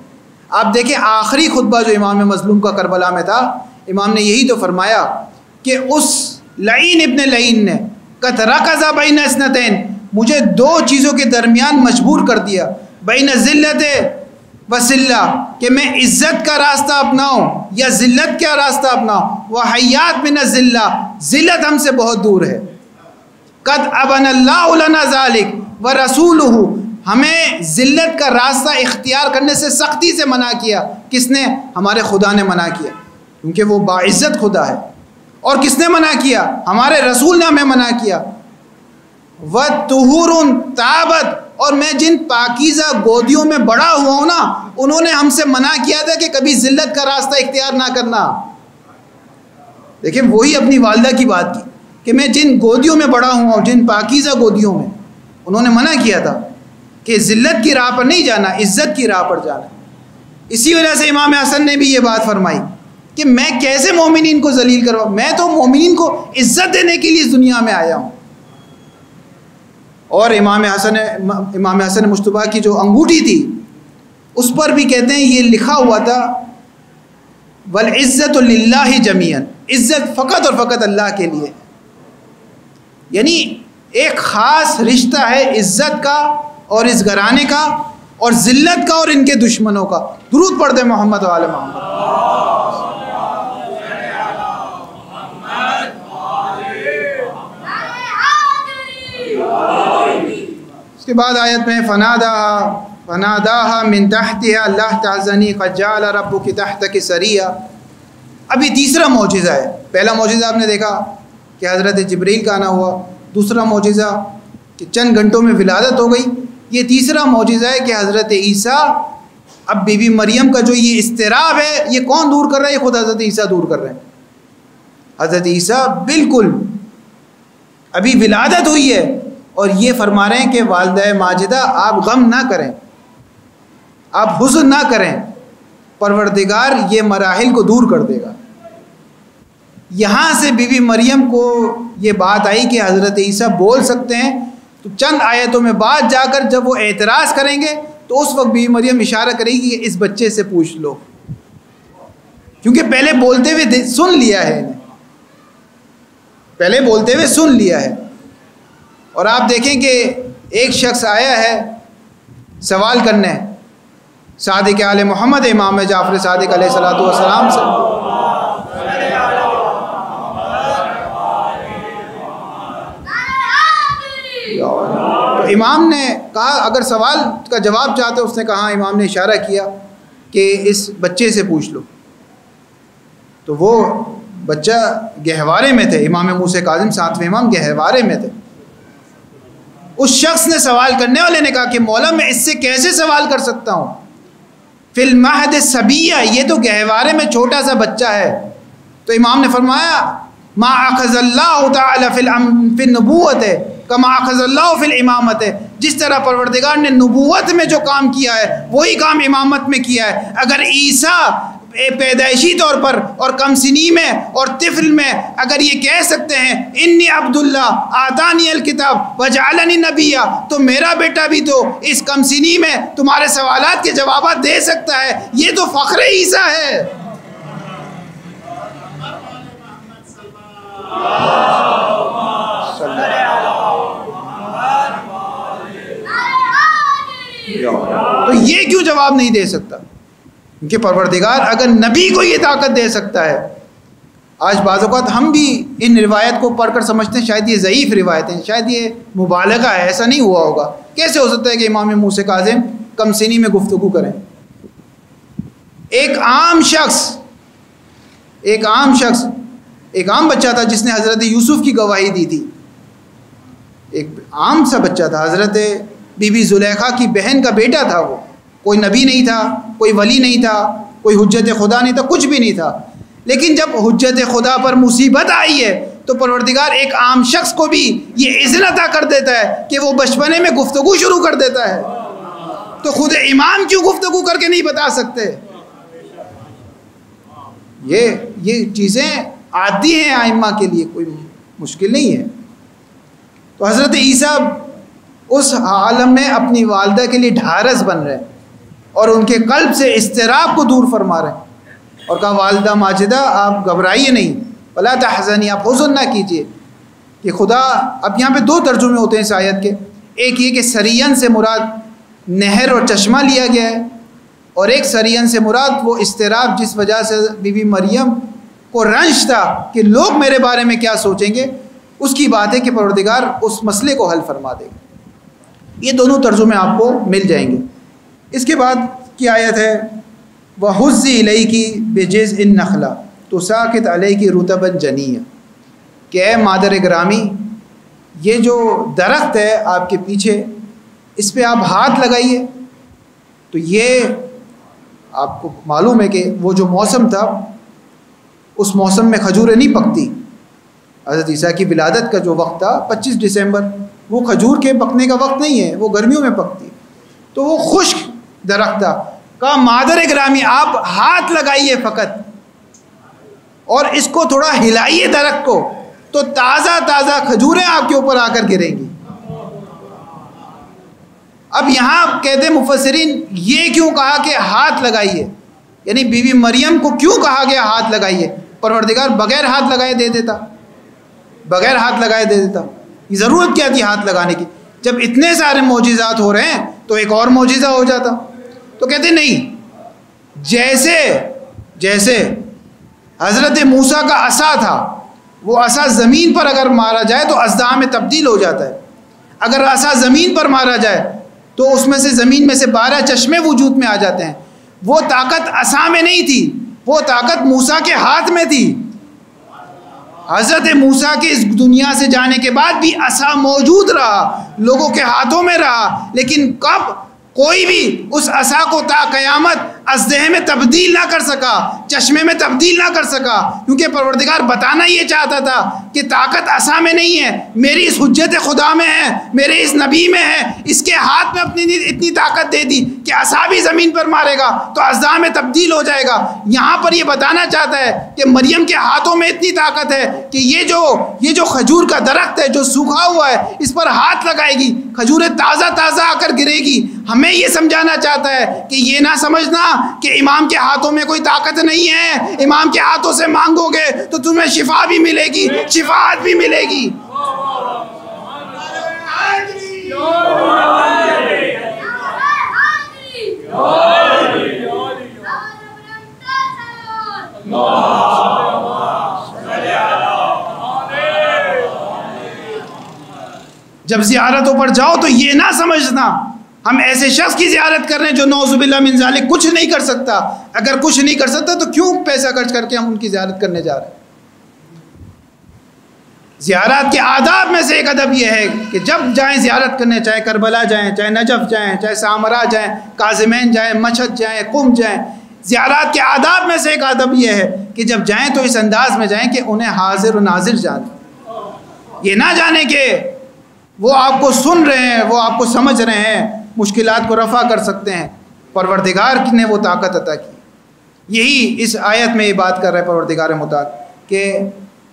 आप देखें, आखिरी खुतबा जो इमाम मज़लूम का करबला में था, इमाम ने यही तो फरमाया कि उस लईन इबन लईन ने कतरा कज़ा बैन इसनतैन मुझे दो चीज़ों के दरमियान मजबूर कर दिया। बैन ज़िल्लत वसिल्ला, कि मैं इज़्ज़त का रास्ता अपनाऊँ, या ज़िल्लत का रास्ता अपनाऊँ? वह हयात में न ज़िल्ला, ज़िल्लत हमसे बहुत दूर है। कद अबन ज़ालिक, व रसूल हूँ हमें ज़िल्लत का रास्ता इख्तियार करने से सख्ती से मना किया। किसने? हमारे खुदा ने मना किया, क्योंकि वो बाइज़्ज़त खुदा है। और किसने मना किया? हमारे रसूल ने हमें मना किया। व तुहुर ताबत और मैं जिन पाकिज़ा गोदियों में बड़ा हुआ हूँ ना, उन्होंने हमसे मना किया था कि कभी जिल्लत का रास्ता इख्तियार ना करना। देखिए, वही अपनी वालदा की बात की, कि मैं जिन गोदियों में बड़ा हुआ हूँ, जिन पाकिज़ा गोदियों में, उन्होंने मना किया था कि ज़िल्लत की राह पर नहीं जाना, इज़्ज़त की राह पर जाना। इसी वजह से इमाम हसन ने भी ये बात फरमाई कि मैं कैसे मोमिन को जलील करवा, मैं तो मोमिन को इज़्ज़त देने के लिए इस दुनिया में आया हूँ। और इमाम हसन इमाम हसन मुशतबा की जो अंगूठी थी, उस पर भी कहते हैं, ये लिखा हुआ था, वल इज़्ज़त ही ज़मीन इज़्ज़त फ़कत और फ़कत अल्लाह के लिए। यानी एक ख़ास रिश्ता है इज़्ज़त का और इस घराने का और ज़िल्लत का और इनके दुश्मनों का। दुरूद पढ़ दे मोहम्मद वाले मोहम्मद। उसके बाद आयत में, फ़नादा फ़नादा मिन तहतिया अल्लाह ताज़नी क़जाल रब की तहत की सरिया. अभी तीसरा मोजा है। पहला मोजा आपने देखा कि हज़रत जबरील का आना हुआ। दूसरा मोजा कि चंद घंटों में विलादत हो गई। ये तीसरा मोजा है कि हज़रत ईसा, अब बीबी मरियम का जो ये इसतराब है, ये कौन दूर कर रहा है? ये खुद हज़रत ईसा दूर कर रहे हैं। हज़रत ईसा बिल्कुल अभी विलादत हुई है। और ये फरमा रहे हैं कि वालद माजिदा, आप गम ना करें। आप हुसन ना करें। परवरदिगार ये मराहल को दूर कर देगा। यहाँ से बीबी मरियम को ये बात आई कि हज़रत ईसा बोल सकते हैं तो चंद आयतों में बाद जाकर जब वो एतराज़ करेंगे तो उस वक्त बीबी मरियम इशारा करेगी कि इस बच्चे से पूछ लो। क्योंकि पहले बोलते हुए सुन लिया है पहले बोलते हुए सुन लिया है। और आप देखें कि एक शख्स आया है सवाल करने, सादिक आल मोहम्मद, इमाम जाफ़र सादिक सलाम से। तो इमाम ने कहा, अगर सवाल का जवाब चाहते उसने कहा, इमाम ने इशारा किया कि इस बच्चे से पूछ लो। तो वो बच्चा गहवारे में थे, इमाम मूसे काजिम सातवें इमाम गहवारे में थे। उस शख्स ने सवाल करने वाले ने कहा कि, मौला, मैं इससे कैसे सवाल कर सकता हूँ? फिल्माहद सबिया, ये तो गहवारे में छोटा सा बच्चा है। तो इमाम ने फरमाया, माँ नबूत है, कमा फिल इमामत है। जिस तरह परवरदिगार ने नबूत में जो काम किया है, वही काम इमामत में किया है। अगर ईसा पैदाइशी तौर पर और कमसिनी में और तिफल में अगर ये कह सकते हैं इन्नी अब्दुल्ला आतानी अल किताब वजालनी नबिया तो मेरा बेटा भी तो इस कमसिनी में तुम्हारे सवाल के जवाब दे सकता है। ये तो फ़ख्र ईसा है। तो ये क्यों जवाब नहीं दे सकता? क्योंकि परवरदिगार अगर नबी को ये ताकत दे सकता है। आज बाज़ात हम भी इन रिवायत को पढ़कर समझते हैं, शायद ये ज़यीफ़ रिवायत हैं, शायद ये मुबालगा है, ऐसा नहीं हुआ होगा। कैसे हो सकता है कि इमाम मूस काजिम कम सिनी में गुफ्तु करें? एक आम शख्स, एक आम शख्स, एक आम बच्चा था जिसने हज़रत यूसुफ की गवाही दी थी। एक आम सा बच्चा था, हज़रत बीबी जुलेखा की बहन का बेटा था वो। कोई नबी नहीं था, कोई वली नहीं था, कोई हजत खुदा नहीं था, कुछ भी नहीं था। लेकिन जब हजत खुदा पर मुसीबत आई है तो परवरदिगार एक आम शख्स को भी ये इज़न अता कर देता है कि वो बचपने में गुफ्तु शुरू कर देता है। तो खुद इमाम क्यों गुफ्तु करके नहीं बता सकते? ये ये चीज़ें आती हैं आइम्मा के लिए, कोई मुश्किल नहीं है। तो हज़रत ईसा उस आलम में अपनी वालदा के लिए ढारस बन रहे हैं। और उनके कल्ब से इसतराब को दूर फरमा रहे हैं। और कहा, वालदा माजिदा, आप घबराइए नहीं। भला तहज़नी, आप हजन ना कीजिए कि खुदा, अब यहाँ पे दो तर्जुमे होते हैं आयत के। एक ये कि सरियन से मुराद नहर और चश्मा लिया गया है और एक सरियन से मुराद वो इसतराब जिस वजह से बीबी मरियम को रंश था कि लोग मेरे बारे में क्या सोचेंगे, उसकी बात है कि परवरदिगार उस मसले को हल फरमा देगा। ये दोनों तर्जुमे आपको मिल जाएँगे। इसके बाद की आयत है वह हुज़ी की बेजिज़ इन नखला तो साकित अलई की रुतबन जनिया कि ए मादर ग्रामी ये जो दरख्त है आपके पीछे, इस पर आप हाथ लगाइए। तो ये आपको मालूम है कि वो जो मौसम था, उस मौसम में खजूरें नहीं पकती। हज़रत ईसा की विलादत का जो वक्त था 25 दिसंबर, वो खजूर के पकने का वक्त नहीं है, वो गर्मियों में पकती। तो वो खुश्क दरख्त। कहा, मादर ग्रामी आप हाथ लगाइए फ़कत और इसको थोड़ा हिलाइए दरख्त को तो ताज़ा ताज़ा खजूरें आपके ऊपर आकर गिरेंगी। अब यहाँ कहते मुफसरीन ये क्यों कहा कि हाथ लगाइए? यानी बीवी मरियम को क्यों कहा गया हाथ लगाइए? परवरदिगार बगैर हाथ लगाए दे देता। बगैर हाथ लगाए दे देता। ज़रूरत क्या थी हाथ लगाने की? जब इतने सारे मोजिज़ात हो रहे हैं तो एक और मोजिज़ा हो जाता। तो कहते नहीं, जैसे जैसे हज़रत मूसा का असा था, वो असा ज़मीन पर अगर मारा जाए तो अजदा में तब्दील हो जाता है। अगर असा ज़मीन पर मारा जाए तो उसमें से ज़मीन में से बारह चश्मे वजूद में आ जाते हैं। वो ताकत असा में नहीं थी, वो ताकत मूसा के हाथ में थी। हज़रत मूसा के इस दुनिया से जाने के बाद भी असा मौजूद रहा, लोगों के हाथों में रहा, लेकिन कब कोई भी उस असा को ता क़यामत अजदह में तब्दील ना कर सका, चश्मे में तब्दील ना कर सका, क्योंकि परवरदिगार बताना ये चाहता था कि ताकत असा में नहीं है, मेरी इस हजत खुदा में है, मेरे इस नबी में है, इसके हाथ में अपनी इतनी ताकत दे दी कि असा भी ज़मीन पर मारेगा तो अजदा में तब्दील हो जाएगा। यहाँ पर यह बताना चाहता है कि मरियम के हाथों में इतनी ताकत है कि ये जो ये जो खजूर का दरख्त है जो सूखा हुआ है, इस पर हाथ लगाएगी, खजूरें ताज़ा ताज़ा आकर गिरेगी। हमें ये समझाना चाहता है कि ये ना समझना कि इमाम के हाथों में कोई ताकत नहीं है। इमाम के हाथों से मांगोगे तो तुम्हें शिफा भी मिलेगी शिफात भी मिलेगी। जब जियारतों पर जाओ तो ये ना समझना हम ऐसे शख्स की जियारत कर रहे हैं जो नौजुबिल्ला कुछ नहीं कर सकता। अगर कुछ नहीं कर सकता तो क्यों पैसा खर्च करके हम उनकी ज्यारत करने जा रहे हैं? जियारत के आदाब में से एक अदब यह है कि जब जाएँ जियारत करने, चाहे करबला जाएँ, चाहे नजफ़ जाएँ, चाहे सामरा जाएँ, काजमैन जाएँ मशद जाएँ, कुम जाएँ, जियारत के आदाब में से एक अदब यह है कि जब जाएँ तो इस अंदाज में जाएँ कि उन्हें हाजिर और नाजिर जाने। ये ना जाने कि वो आपको सुन रहे हैं, वो आपको समझ रहे हैं मुश्किल को रफ़ा कर सकते हैं। परवरदिगार ने वो ताकत अता की। यही इस आयत में ये बात कर रहे हैं परवरदिगार मुताद कि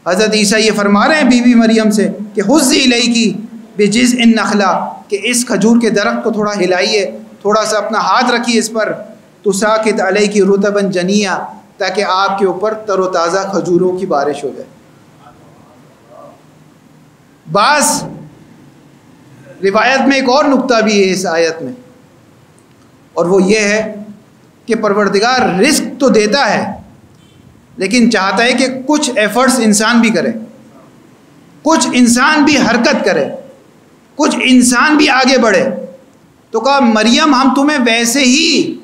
हज़रत ईसा ये फरमा रहे हैं बीबी मरियम से कि हुज़ी लई की बेजिज़ इन नखला, कि इस खजूर के दरख्त को थोड़ा हिलाइए, थोड़ा सा अपना हाथ रखिए इस पर। तो साकित अलई की रुतबन जनिया, ताकि आपके ऊपर तरोताज़ा खजूरों की बारिश हो जाए। बास रिवायत में एक और नुक्ता भी है इस आयत में। और वो ये है कि परवरदिगार रिस्क तो देता है, लेकिन चाहता है कि कुछ एफर्ट्स इंसान भी करे, कुछ इंसान भी हरकत करे, कुछ इंसान भी आगे बढ़े। तो कहा, मरियम, हम तुम्हें वैसे ही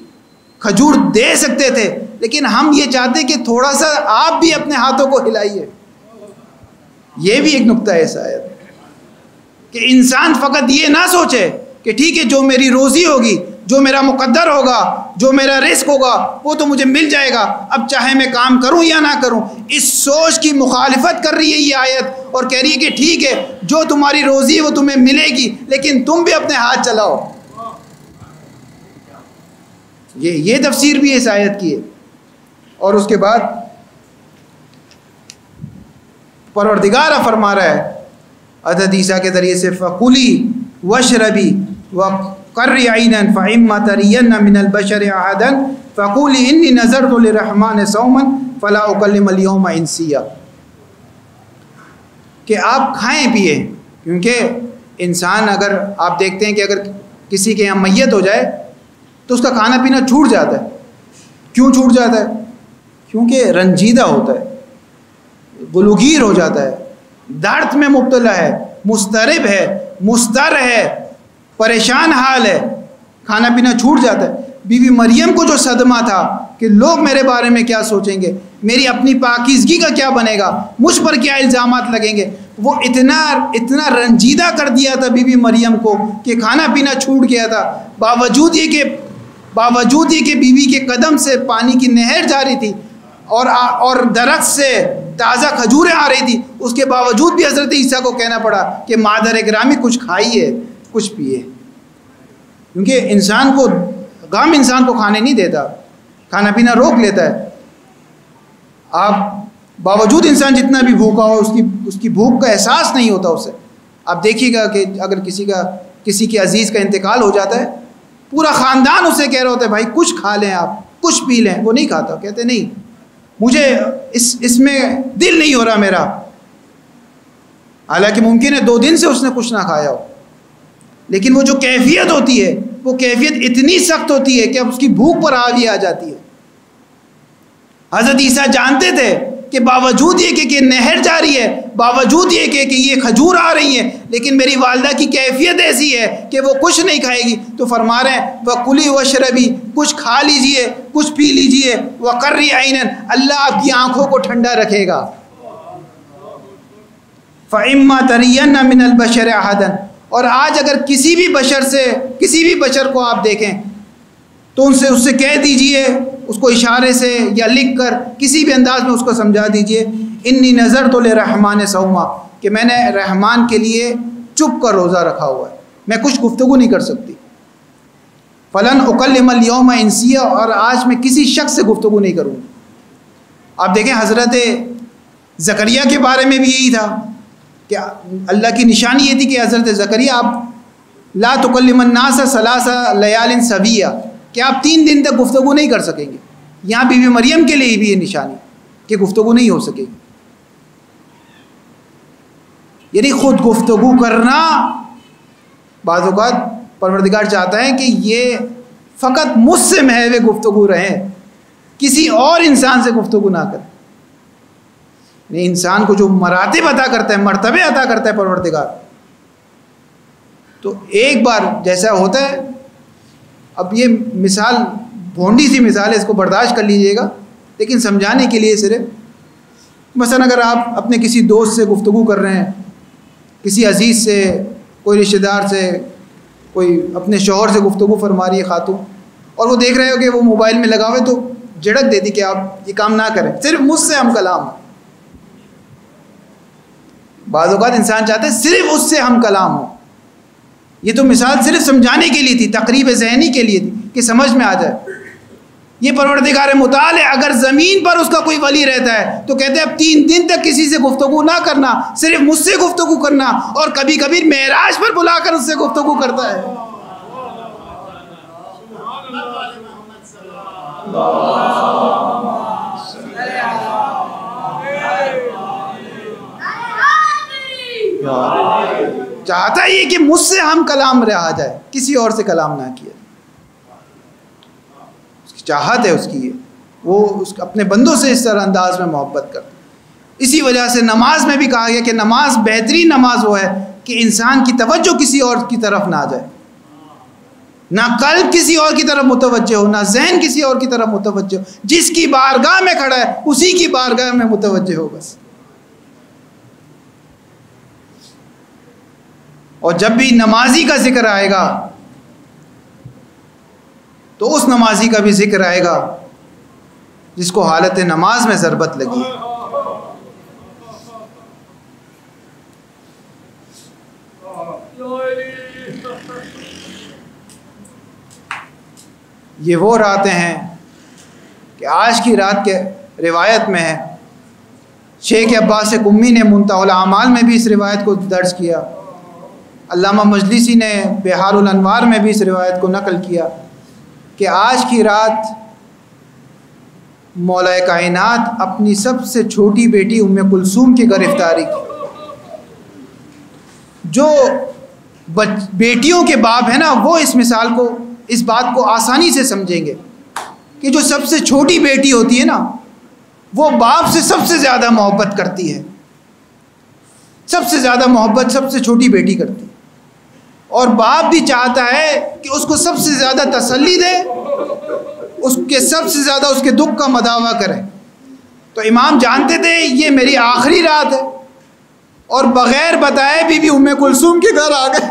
खजूर दे सकते थे, लेकिन हम ये चाहते कि थोड़ा सा आप भी अपने हाथों को हिलाइए। ये भी एक नुक्ता है शायद कि इंसान फ़कत ये ना सोचे कि ठीक है, जो मेरी रोज़ी होगी, जो मेरा मुकद्दर होगा, जो मेरा रिस्क होगा, वो तो मुझे मिल जाएगा। अब चाहे मैं काम करूँ या ना करूँ, इस सोच की मुखालफत कर रही है ये आयत और कह रही है कि ठीक है, जो तुम्हारी रोज़ी वो तुम्हें मिलेगी, लेकिन तुम भी अपने हाथ चलाओ। ये ये तफसीर भी इस आयत की है। और उसके बाद परवरदिगार फरमा रहा है अदद ईसा के ज़रिए से फ़कुली वशरबी व कर्रन फ़िम्मा तरीन मिनलबशर आहदन फ़कुली, इन्नी नज़र तो रहमान सौमन फ़लाकलमलियोम कि आप खाएँ, पिए। क्योंकि इंसान अगर आप देखते हैं कि अगर किसी के यहाँ मैत हो जाए तो उसका खाना पीना छूट जाता है। क्यों छूट जाता है? क्योंकि रंजीदा होता है, गुलगीर हो जाता है। दर्द में मुबतला है, मुस्तरब है, मुस्तर है, परेशान हाल है, खाना पीना छूट जाता है। बीवी मरियम को जो सदमा था कि लोग मेरे बारे में क्या सोचेंगे, मेरी अपनी पाकिजगी का क्या बनेगा, मुझ पर क्या इल्ज़ाम लगेंगे, वो इतना इतना रंजीदा कर दिया था बीवी मरियम को कि खाना पीना छूट गया था। बावजूद ये कि, बावजूद ये कि बीवी के कदम से पानी की नहर जा रही थी और और दरख्त से ताज़ा खजूरें आ रही थी। उसके बावजूद भी हज़रत ईसा को कहना पड़ा कि मादर ग्रामी कुछ खाइए कुछ पिए। क्योंकि इंसान को, गम इंसान को खाने नहीं देता, खाना पीना रोक लेता है। आप बावजूद इंसान जितना भी भूखा हो, उसकी उसकी भूख का एहसास नहीं होता उसे। आप देखिएगा कि अगर किसी का, किसी के अज़ीज़ का इंतकाल हो जाता है, पूरा ख़ानदान उसे कह रहा होता है, भाई कुछ खा लें आप, कुछ पी लें। वो नहीं खाता, कहते नहीं मुझे इस, इसमें दिल नहीं हो रहा मेरा। हालाँकि मुमकिन है दो दिन से उसने कुछ ना खाया हो। लेकिन वो जो कैफियत होती है, वो कैफियत इतनी सख्त होती है कि अब उसकी भूख पर आगी आ जाती है। हज़रत ईसा जानते थे कि बावजूद ये कि नहर जा रही है बावजूद ये कि, कि ये खजूर आ रही है लेकिन मेरी वालदा की कैफियत ऐसी है कि वो कुछ नहीं खाएगी। तो फरमा रहे हैं वह कुली व शरबी कुछ खा लीजिए कुछ पी लीजिए। वह कर रही आइन अल्लाह आपकी आँखों को ठंडा रखेगा। फ़िम्मा तरीन मिनल बशर और आज अगर किसी भी बशर से किसी भी बशर को आप देखें तो उनसे उससे कह दीजिए उसको इशारे से या लिख कर किसी भी अंदाज में उसको समझा दीजिए, इन्नी नज़र तो ले रहमान सऊमा, कि मैंने रहमान के लिए चुप कर रोज़ा रखा हुआ है। मैं कुछ गुफ्तु नहीं कर सकती। फ़लन उकलमल योम इंसिया और आज मैं किसी शख्स से गुफ्तु नहीं करूँगी। आप देखें, हज़रत ज़करिया के बारे में भी यही था कि अल्लाह की निशानी ये थी कि हज़रत ज़करिया, आप ला तुकलमन्नास सलासा लयालिन सविया कि आप तीन दिन तक गुफ्तु नहीं कर सकेंगे। यहाँ बीवी मरियम के लिए भी ये निशानी कि गुफ्तु नहीं हो सकेगी। यानी खुद गुफ्तु करना बाज़ात परवरदिगार चाहता है कि ये फ़कत मुझसे महव गुफ्तु रहें। किसी और इंसान से गुफ्तु ना करें। इंसान को जो मरातब अदा करता है, मरतबे अदा करता है परवरदिगार। तो एक बार जैसा होता है अब ये मिसाल, भोंडी सी मिसाल है, इसको बर्दाश्त कर लीजिएगा। लेकिन समझाने के लिए सिर्फ़, मसलन अगर आप अपने किसी दोस्त से गुफ्तु कर रहे हैं, किसी अज़ीज़ से, कोई रिश्तेदार से, कोई अपने शोहर से गुफ्तु फरमा रही है खातून, और वो देख रहे हो कि वो मोबाइल में लगा हुए तो झड़क देती कि आप ये काम ना करें। सिर्फ़ मुझसे हम कलाम। बाज़ात इंसान चाहते हैं, सिर्फ़ उससे हम कलाम हो। ये तो मिसाल सिर्फ़ समझाने के लिए थी तकरीब जहनी के लिए थी कि समझ में आ जाए। ये परवरदिगार मुताल अगर ज़मीन पर उसका कोई वली रहता है तो कहते हैं अब तीन दिन तक किसी से गुफ्तु ना करना सिर्फ़ मुझसे गुफ्तु करना और कभी कभी महराज पर बुलाकर उससे गुफ्तु करता है। चाहता ही कि मुझसे हम कलाम रहा जाए, किसी और से कलाम ना किया उसकी चाहत है उसकी ये। वो उस, अपने बंदों से इस तरह अंदाज में मोहब्बत करता इसी वजह से नमाज़ में भी कहा गया कि नमाज़ बेहतरीन नमाज़ वो है कि इंसान की तवज्जो किसी और की तरफ़ ना जाए। ना कल किसी और की तरफ़ मुतवजह हो, ना जहन किसी और की तरफ़ मुतवजह हो। जिसकी बारगाह में खड़ा है, उसी की बारगाह में मुतवजह हो बस। और जब भी नमाजी का ज़िक्र आएगा तो उस नमाजी का भी ज़िक्र आएगा, जिसको हालत नमाज़ में ज़रबत लगी। ये वो रातें हैं कि आज की रात के रिवायत में है। शेख अब्बास कुम्मी ने मुंतल अमाल में भी इस रिवायत को दर्ज किया। अल्लामा मजलिसी ने बिहारनवार में भी इस रिवायत को नकल किया कि आज की रात मौला कायनात अपनी सबसे छोटी बेटी उम्म कुलसूम की गिरफ्तारी की। जो बेटियों के बाप है ना, वो इस मिसाल को, इस बात को आसानी से समझेंगे कि जो सबसे छोटी बेटी होती है ना, वो बाप से सबसे ज़्यादा मोहब्बत करती है। सबसे ज़्यादा मोहब्बत सबसे छोटी बेटी करती है। और बाप भी चाहता है कि उसको सबसे ज़्यादा तसल्ली दे, उसके सबसे ज़्यादा उसके दुख का मदावा करें। तो इमाम जानते थे, ये मेरी आखिरी रात है। और बग़ैर बताए बीबी उम्मे कुलसूम के घर आ गए।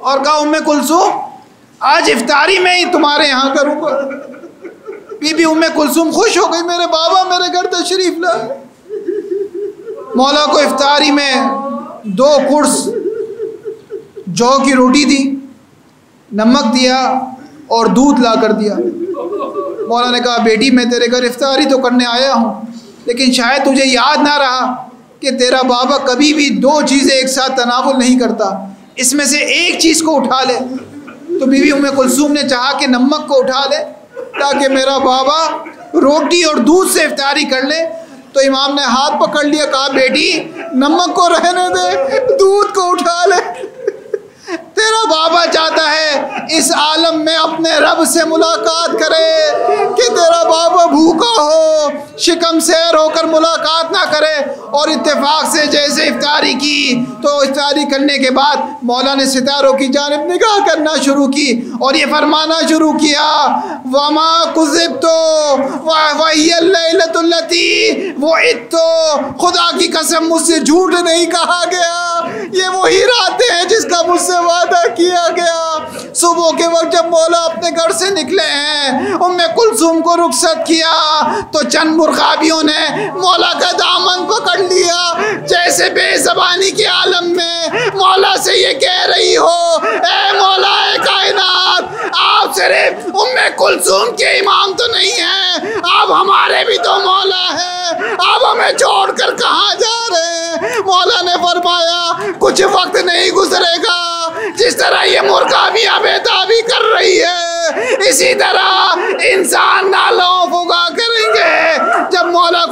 और कहा, उम्मे कुलसूम, आज इफ्तारी में ही तुम्हारे यहाँ करूँगा। बीबी उम्मे कुलसूम खुश हो गई, मेरे बाबा मेरे घर तशरीफ़ ला। मौला को इफ्तारी में दो कुर्स जौ की रोटी दी, नमक दिया और दूध ला कर दिया। मौला ने कहा, बेटी, मैं तेरे घर इफ्तारी तो करने आया हूँ, लेकिन शायद तुझे याद ना रहा कि तेरा बाबा कभी भी दो चीज़ें एक साथ तनावुल नहीं करता। इसमें से एक चीज़ को उठा ले। तो बीवी उम्मे कुलसूम ने चाहा कि नमक को उठा ले, ताकि मेरा बाबा रोटी और दूध से इफ्तारी कर ले। तो इमाम ने हाथ पकड़ लिया, कहा, बेटी, नमक को रहने दे, दूध को उठा ले। तेरा बाबा चाहता है इस आलम में अपने रब से मुलाकात करे कि तेरा बाबा भूखा हो, शिकम सैर होकर मुलाकात ना करे और इत्तेफाक से जैसे इफ्तारी की तो इफ्तारी करने के बाद मौला ने सितारों की जानब निगाह करना शुरू की और ये फरमाना शुरू किया, वमा कुजिब तो वहीलती वो इतो खुदा की कसम मुझसे झूठ नहीं कहा गया। ये वही रातें हैं जिसका मुझसे वादा किया गया। सुबह के वक्त जब मौला अपने घर से निकले हैं उनमें कुलसुम को रुखसत किया तो चंद मुर्गाबियों ने मौला का दामन पकड़ लिया। जैसे बेजबानी के आलम में मौला से ये कह रही हो, ए मौला, ए कायनात, आप सिर्फ़ उम्मे कुलसुम के इमाम तो नहीं है, आप हमारे भी तो मौला है। आप हमें छोड़कर कहाँ जा रहे हैं? मौला ने फरमाया, कुछ वक्त नहीं जिस तरह ये मुर्गा भी बेताबी कर रही है। इसी तरह इंसान नालों फुगा करेंगे। जब मौला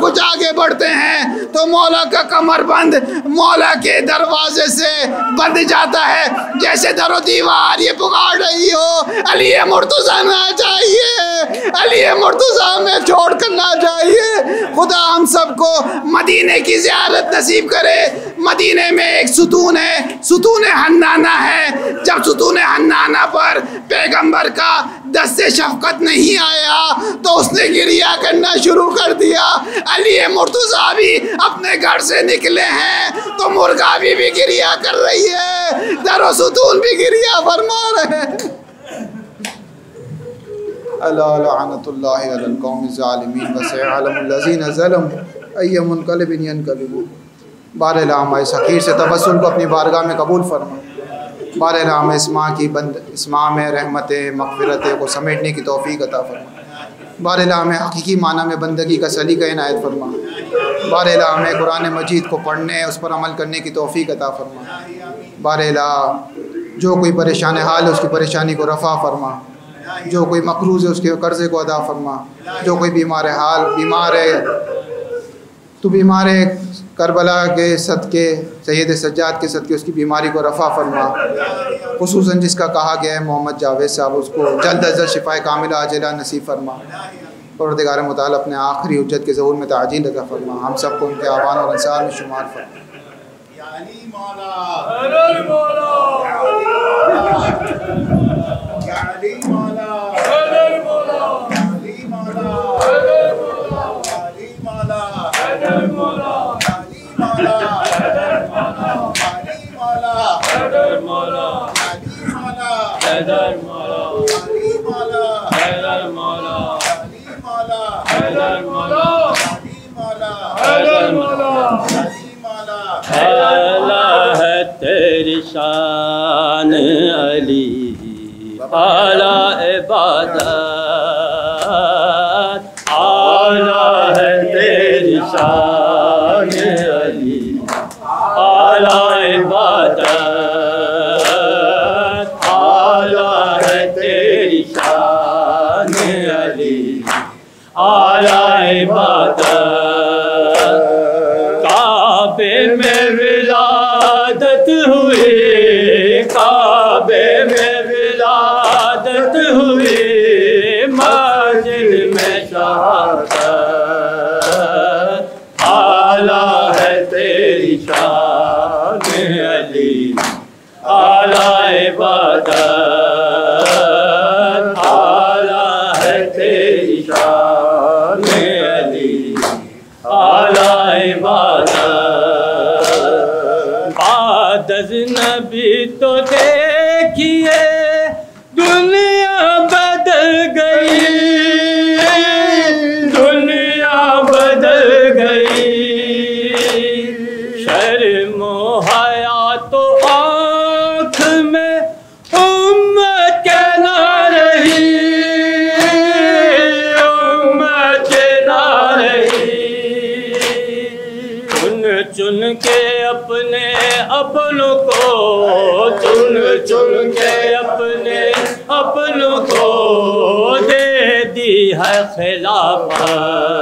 मौला का कमर बंद, मौला के दरवाजे से बंद जाता है। जैसे दरो दीवार ये पुकार रही हो, अली मुर्तुजा ना चाहिए अली मुर्तुजा में छोड़ करना चाहिए खुदा हम सबको मदीने की जियारत नसीब करे। मदीने में एक सुतून है, सुतून हन्नाना है। जब सुतून हन्नाना पर पैगंबर का दस्ते शफकत नहीं आया तो उसने गिरिया करना शुरू कर दिया। अली मुर्तुजा भी अपने घर से निकले हैं तो मुर्गा भी, भी गिरिया कर रही है दरो सुतून भी गिरिया फरमा रहे हैं। बार इस हकीर से तबसुल को अपनी बारगाह में कबूल फरमा। बार राम इस इसमा की बंद इसमा में रहमत, मगफरत को समेटने की तोफ़ी अता फरमा। बार में हकीकी माना में बंदगी का सलीका इनायत फरमा। बार में कुरान मजीद को पढ़ने, उस पर अमल करने की तोफ़ी अता फरमा। बार जो कोई परेशान हाल है, उसकी परेशानी को रफ़ा फरमा। जो कोई मकरूज़ है, उसके कर्ज़े को अदा फरमा। जो कोई बीमार हाल, बीमार है तो बीमार है करबला के सदक़े सैद सज्जाद के सदक़े उसकी बीमारी को रफ़ा फरमा। खूस जिसका कहा गया है, मोहम्मद जावेद साहब, उसको जल्द अज जल्द शिफा कामिल आजिला नसीब फरमा। परदगार मताल अपने आखिरी उज्जत के जहूर में ताजील लगा फरमा। हम सबको उनके आवान और अंसार में शुमार फरमा। uh Papa.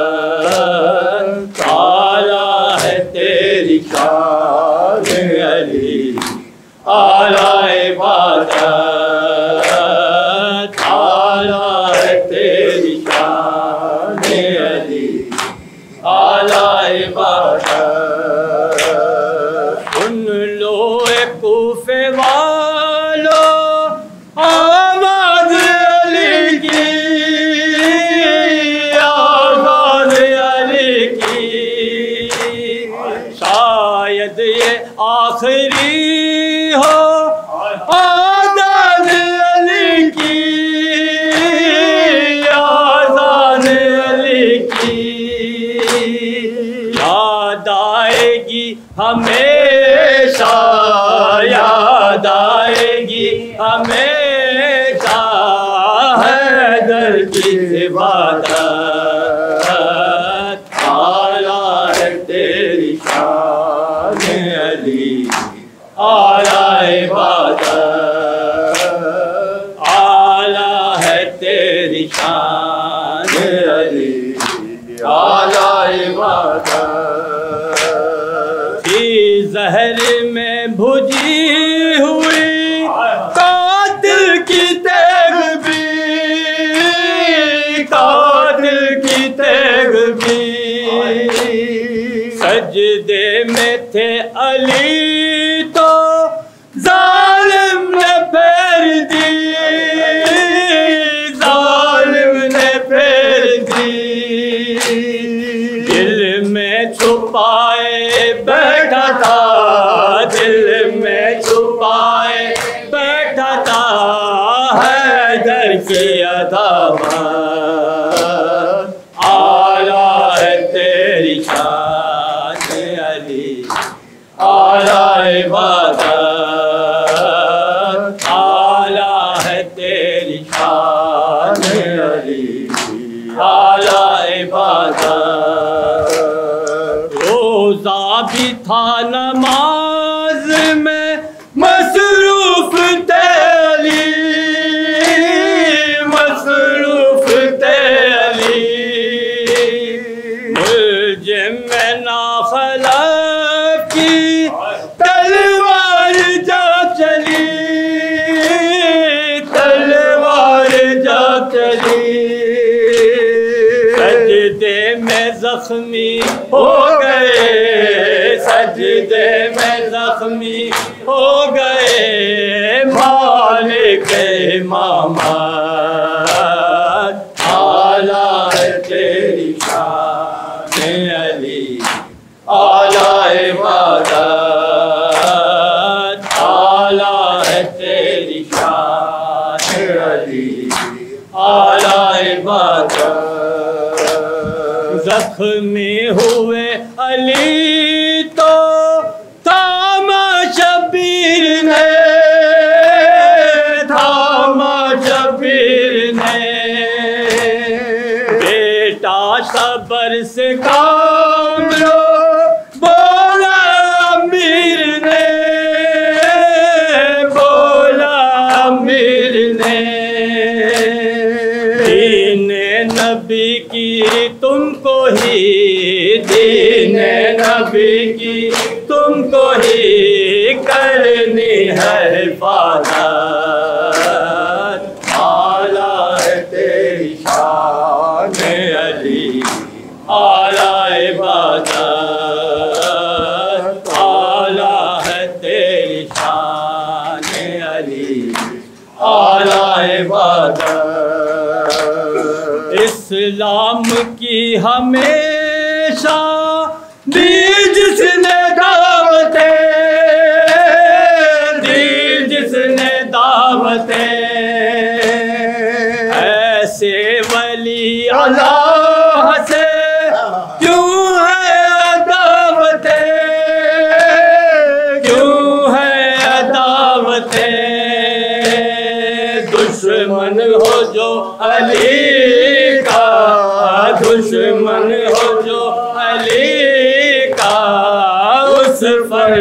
Yeah. पाए बैठा था। नबी की तुमको ही दीन नबी की। तुमको ही करनी है फादा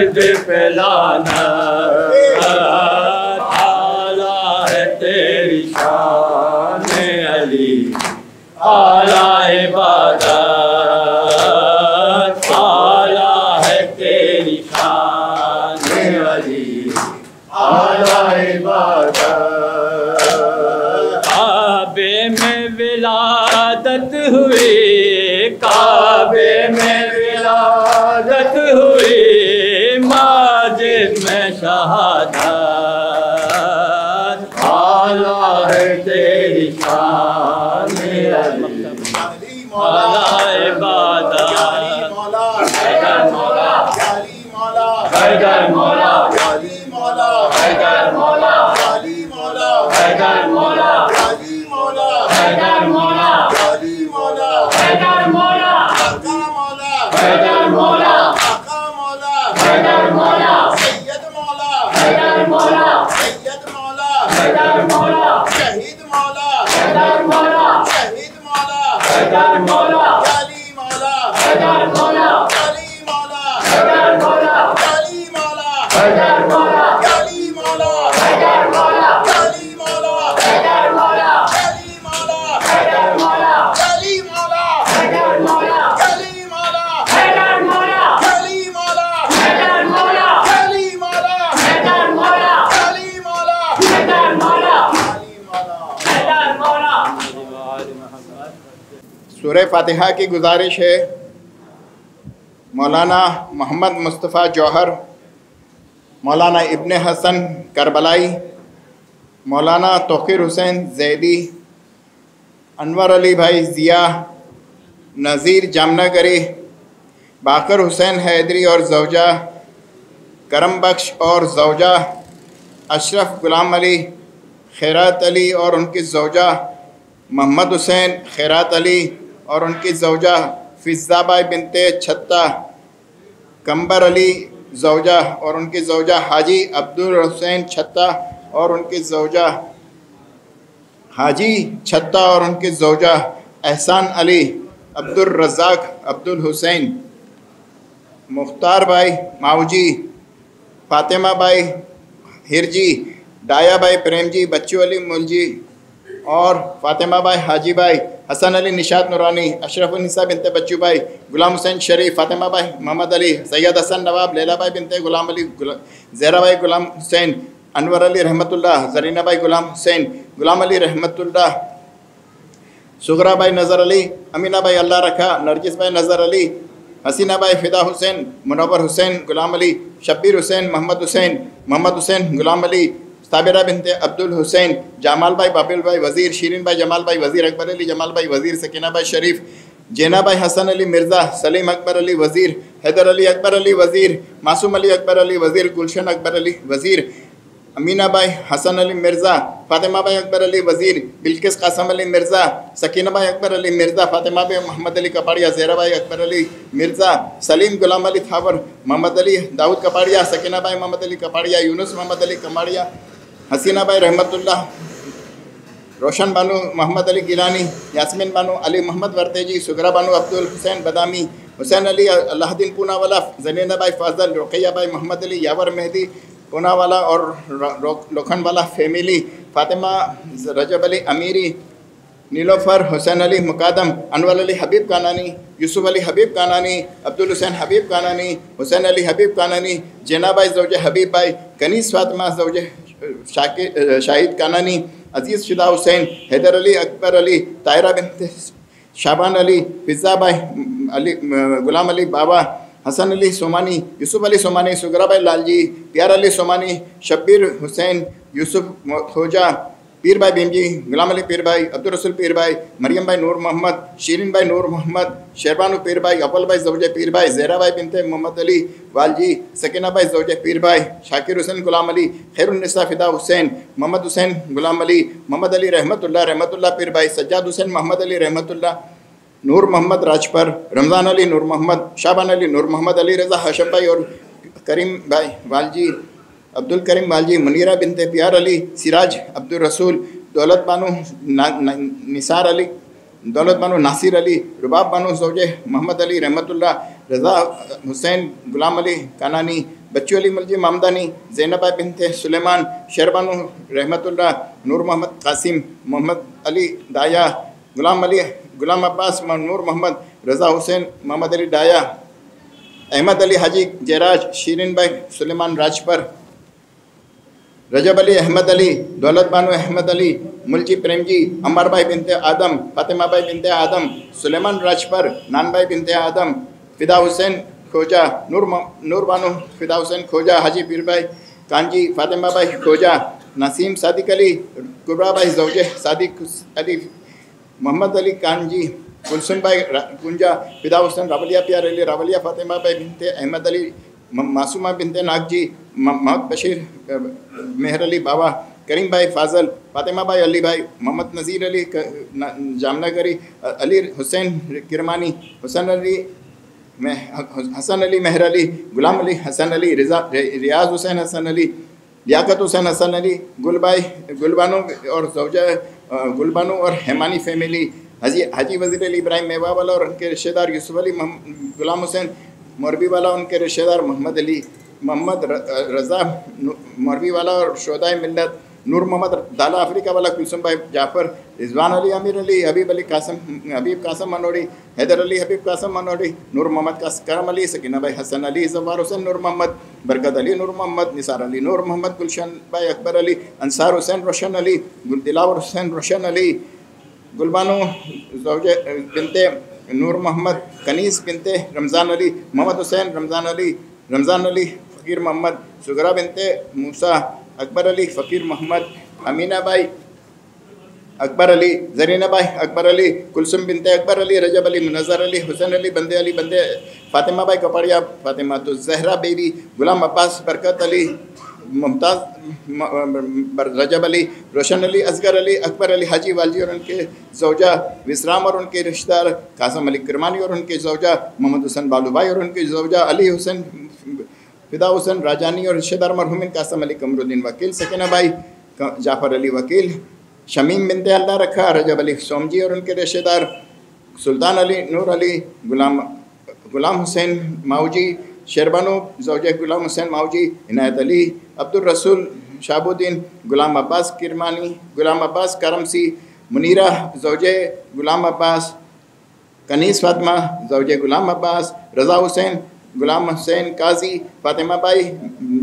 फर्द पे लाना ताला है तेरी अली। अली। आला काबे में विलादत हुई Haydar Mola. Ali Mola. Haydar Mola. Ali Mola Haydar Mola Ali Mola Haydar Mola. सूर्य फातिहा की गुजारिश है। मौलाना मोहम्मद मुस्तफ़ा जौहर, मौलाना इब्ने हसन करबलाई, मौलाना तोखिर हुसैन जैदी, अनवर अली भाई ज़िया, नज़ीर जामनगरी, बाकर हुसैन हैदरी और जौजा, करम बख्श और जौजा, अशरफ गुलाम अली, खैरात अली और उनकी जौजा, मोहम्मद हुसैन खैरात अली और उनकी जौजा फिज़ाबाई बिनते छत्ता, कंबर अली जौजा और उनकी जौजा हाजी अब्दुल हुसैन छत्ता और उनकी जौजा हाजी छत्ता और उनकी जौजा एहसान अली अब्दुल रज़ाक अब्दुल हुसैन, मुख्तार भाई माऊजी, फातिमा भाई हिरजी, डाया भाई प्रेम जी बच्चू अली मुलजी और फातिमा भाई, हाजी भाई, हसन अली निशात नूरानी, अशरफ निसा बिनते बच्चू भाई, गुलाम हुसैन शरीफ, फातिमा भाई, मोहम्मद अली, सैयद हसन नवाब, लैला भाई बिनते, गुलाम अली जहरा भाई गुलाम हुसैन, अनवर अली रहमतुल्लाह, जरीना भाई गुलाम हुसैन, गुलाम अली रहमतुल्लाह, सुगरा भाई नज़र अली, अमीना भाई अल्लाह रखा, नरगिस भाई नज़र अली, हसीना भाई फ़िदा हुसैन मुनवर हुसैन, गुलाम अली, शब्बीर हुसैन, मोहम्मद हुसैन मोहम्मद हुसैन, गुलाम अली साबिरा बिनते अब्दुल हुसैन जमाल भाई बाबिल भाई वज़ीर शीरिन भाई जमाल भाई वज़ीर, अकबर अली जमाल भाई वज़ीर सकीना भाई शरीफ जेना भाई हसन अली मिर्ज़ा, सलीम अकबर अली वज़ीर, हैदर अली अकबर अली वज़ीर, मासूम अली अकबर अली वज़ीर, गुलशन अकबर अली वज़ीर अमीना भाई हसन अली मिर्ज़ा फातिमा भाई अकबर अली वज़ीर, बिल्किस कासम अली मिर्ज़ा सकीना भाई अकबर अली मिर्ज़ा फातिमा भाई मोहम्मद अली कपाड़िया ज़ेरा भाई अकबर अली मिर्ज़ा, सलीम गुलाम अली थावर, मोहम्मद अली दाऊद कपाड़िया सकीना भाई मोहम्मद अली कपाड़िया, यूनुस मोहम्मद अली कपाड़िया हसीना भाई रहमतुल्लाह, रोशन बानू, मोहम्मद अली गिलानी, यासमिन बानू, अली मोहम्मद वर्तेजी, सुगरा बानू, अब्दुल हुसैन बदामी, हुसैन अली, अल्लाहद्दीन पूनावाला जनीना भाई फाजल, रुकैया भाई मोहम्मद अली, यावर मेहदी पूनावाला और लोखंडवाला फैमिली, फातिमा, रजब अली अमीरी, नीलोफर, हुसैन अली मुकादम, अनवर अली हबीब कानानी, यूसुफ अली हबीब कानानी, अब्दुल हुसैन हबीब कानानी, हुसैन अली हबीब कानानी, जेना भाई, जौज हबीब भाई कनीस फातिमा, जौज शाहिद कानानी, अज़ीज़ शिदा हुसैन, हैदर अली, अकबर अली, तायरा बिन शाबान अली फिज़ा भाई अली गुलाम अली बाबा, हसन अली सोमानी, यूसुफ अली सोमानी, सुगरा भाई लालजी प्यार अली सोमानी, शब्बीर हुसैन, यूसुफ खोजा पीर भाई भीम जी गुलाम अली पीर भाई अब्दुल रसूल पीर भाई मरियम भाई नूर मोहम्मद शीरिन भाई नूर मोहम्मद शेरबानु पीर भाई अपल भाई जौजे पीर भाई जहरा भाई बिनते मोहम्मद अली, वालजी सकीना भाई जौजे पीर भाई शाकिर हुसैन, गुलाम अली खैरुलनिसा फिदा हुसैन, मोहम्मद हुसैन, गुलाम अली, मोहम्मद अली रहमतुल्लाह रहमतुल्लाह पीर भाई सज्जाद हुसैन, मोहम्मद अली रहमतुल्लाह, नूर मोहम्मद राजपर, रमज़ान अली नूर मोहम्मद, शाबान अली नूर मोहम्मद अली, रज़ा हाशम भाई और करीम भाई, वालजी अब्दुल करीम वालजी मुनीरा बिनते प्यार अली, सिराज अब्दुल रसूल, दौलत बानो निसार अली, दौलत बानो नासिर अली, रुबाब बानो सोजे मोहम्मद अली रहमतुल्ला रज़ा हुसैन गुलाम अली कानानी, बच्चू अली मलजी मामदानी, जैनबा बिनते सुलेमान शेरबानो रहमतुल्लाह, नूर मोहम्मद कासिम, मोहम्मद अली दाया, गुलाम अली, गुलाम अब्बास नूर मोहम्मद, रज़ा हुसैन, मोहम्मद अली डाया अहमद अली हाजी, जयराज, शीरिन भाई, सुलेमान राजपर रजब अली, अहमद अली, दौलत बानो, अहमद अली मुलजी प्रेम जी अमर भाई बिनते आदम, फातिमा भाई बिनते आदम, सुलेमान राजपर, नान भाई बिनते आदम, फिदा हुसैन खोजा, नूर नूर बानो, फिदा हुसैन खोजा, हाजी पीर भाई, कांजी, फातिमा भाई खोजा, नसीम सादिक अली, कुबरा भाई जौजे, सादिक अली, मोहम्मद अली कानजी कुलसुम भाई गुंजा, फिदा हुसैन रावलिया, प्यार अली, रावलिया, फातिमा भाई बिनते, अहमद अली मासूमा बिनते नागजी म- मोहम्मद बशीर मेहर अली बाबा करीम भाई फाजल फातिमा भाई अली भाई मोहम्मद नज़ीर अली जामनगरी अली हुसैन किरमानी हुसैन अली हसन अली मेहर अली गुलाम अली हसन अली रिजा रियाज हुसैन हसन अली लियाकत हुसैन हसन अली गुलबाई गुलबानो और अ, गुलबानो और हेमानी फैमिली हाजी हाजी वज़ीर अली इब्राहिम मेवा वाला और उनके रिश्तेदार यूसुफ अली गुलाम हुसैन मौरबी वाला उनके रिश्तेदार मोहम्मद अली मोहम्मद रज़ा मौरबी वाला और शोदाय मिल्लत नूर मोहम्मद दाला अफ्रीका वाला कुलसुम भाई जाफ़र, रिजवान अली, अमीर अली, हबीब अली कासम हबीब कासम मनोड़ी, हैदर अली, हबीब कासम मनोड़ी, नूर मोहम्मद करम अली, सकीना भाई हसन अली जवार हुसैन नूर मोहम्मद, बरकत अली नूर मोहम्मद, निसार अली नूर मोहम्मद, गुलशन भाई अकबर अली, अंसार हुसैन रोशन अली दिलावर हुसैन रोशन अली, गुलबानो बिनते नूर मोहम्मद, कनीस बिनते रमज़ान अली, मोहम्मद हुसैन रमज़ान अली रमज़ान अली फ़कीर मोहम्मद सुगरा बिनते, मूसा अकबर अली, फ़कीर मोहम्मद अमीना भाई अकबर अली जरीना भाई अकबर अली, कुलसुम बिनते अकबर अली, रजब अली मुनज़र अली, हुसैन अली, बंदे अली, बंदे फ़ातिमा भाई कपड़िया फ़ातिमा तो जहरा बेबी गुलाम अब्बास बरकत अली, मुमताज़ रजब अली, रोशन अली, असगर अली, अकबर अली, हाजी वालजी और उनके जौजा, विश्राम और उनके रिश्तेदार, कासम अली करमानी और उनके जौजा, मोहम्मद हुसैन बालू भाई और उनके जौजा, अली हुसैन फिदा हुसैन, राजानी और रिश्तेदार मरहुमिन कासम अली कमरुद्दीन वकील, सकीना भाई जाफ़र अली वकील, शमीम बिनते अल्लाह रखा, रजब अली सोमजी और उनके रिश्तेदार सुल्तान अली, नूर अली, गुलाम गुलाम हुसैन माऊजी शेरबानो, जौजे गुलाम हुसैन माऊजी इनायत अली अब्दुल रसूल शाहबुद्दीन, गुलाम अब्बास किरमानी, गुलाम अब्बास करमसी, मुनीरा जौजे गुलाम अब्बास, कनीस फातिमा, जौजे गुलाम अब्बास, रज़ा हुसैन गुलाम हुसैन काजी, फातिमा बाई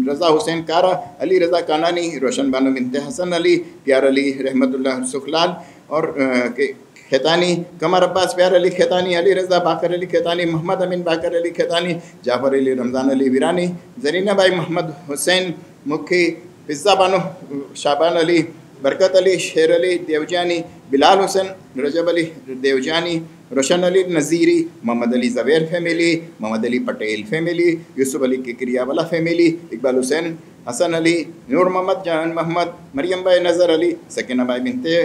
रज़ा हुसैन कारा, अली रज़ा कानानी, रोशन बानो बिनते हसन अली, प्यार अली रहमतुल्लाह सुखलाल, और के Khetani, Qamar Abbas, Pyar Ali Khetani, Ali Raza Baqar Ali Khetani, Mohammad Amin Baqar Ali Khetani, Jafar Ali Ramzan Ali Virani, Zarina by Mohammad Hussain, Mukhi pizza Bano, Shaban Ali, Barkat Ali, Sher Ali Devjani, Bilal Hussain, Rajab Ali Devjani Roshan Ali Naziri, Mohammad Ali Zaver family, Mohammad Ali Patel family, Yusuf Ali Kikariyawala family, Iqbal Hussain, Hasan Ali, Noor Mohammad Jan Mohammad, Maryam भाई नज़र अली, सकीना भाई बिनते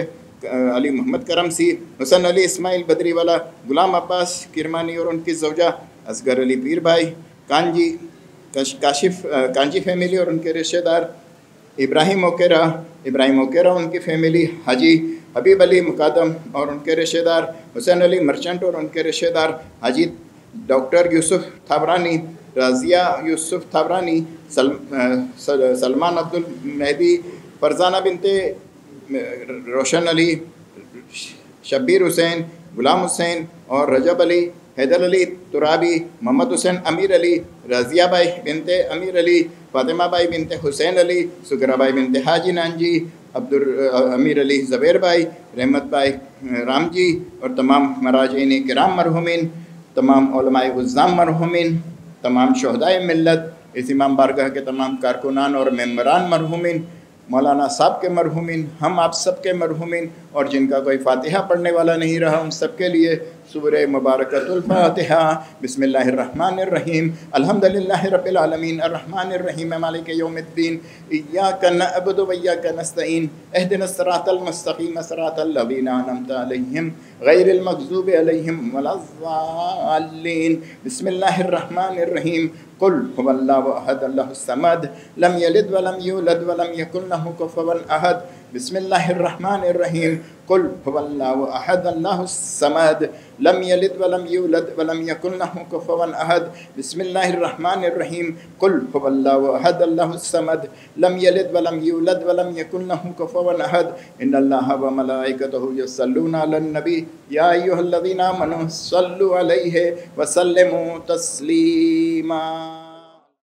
अली मोहम्मद करम सी, हुसन अली इस्माइल बदरी वाला गुलाम अब्बास किरमानी और उनकी जौजा, असगर अली पीर भाई, कांजी, कश- काशिफ कांजी फैमिली और उनके रिश्तेदार, इब्राहिम ओकेरा इब्राहिम ओकेरा उनकी फैमिली, हाजी हबीब अली मुकादम और उनके रिश्तेदार हुसैन अली मर्चेंट और उनके रिश्तेदार हाजी डॉक्टर यूसुफ थाबरानी राजिया यूसुफ थाबरानी सल, सलमान अब्दुल मेहदी फरजाना बिनते रोशन अली शब्बीर हुसैन गुलाम हुसैन और रजब अली हैदर अली तुराबी मोहम्मद हुसैन अमीर अली रज़िया भाई बिनते अमीर अली फातिमा भाई बिनते हुसैन अली सुगरा भाई बिनते हाजी नानजी अब्दुल अमीर अली ज़बैर भाई, रहमत भाई राम जी और तमाम मराजीन कराम मरहुमिन, तमाम उज़्ज़ाम मरहुमिन, तमाम शहदाय मिल्लत, इस इमाम बारगाह के तमाम कारकुनान और मेम्बरान मरहुमिन, मौलाना साहब के मरहुमिन, हम आप सब के मरहुमिन और जिनका कोई फातिहा पढ़ने वाला नहीं रहा उन सब के लिए सूर मुबारकतुल्फ़ातिहा बिस्मिल्लाहिर्रहमानिर्रहीम। अल्हम्दुलिल्लाहि रब्बिल आलमीन अर्रहमानिर्रहीम। मालिक यौमिद्दीन। इय्याका नअबुदु व इय्याका नस्तईन। इहदिनस सिरातल मुस्तकीम। सिरातल लज़ीना अनअमता अलैहिम। वलज़्ज़ालिन बिस्मिल्लाहिर्रहमानिर्रहीम। कुल हुवल्लाहु अहद अल्लाहुस समद। लम यलिद व यूलद व यकुल लहु कुफुवन अहद। बिस्मिल्लाहिर्रहमानिर्रहीम। कुल अहद अल्लाहुस समद लम यलिद व लम यूलद व लम यकुल लहु कुफुवन अहद। बिस्मिल्लाहिर्रहमानिर्रहीम। कुल अहद अल्लाहुस समद लम यलिद व लम यूलद व लम यकुल लहु कुफुवन अहद। इन्नल्लाहा व मलाइकतहु युसल्लूना अलन नबी। या अय्युहल्लज़ीना आमनू सल्लु अलैहि व सल्लिमू तस्लीमा।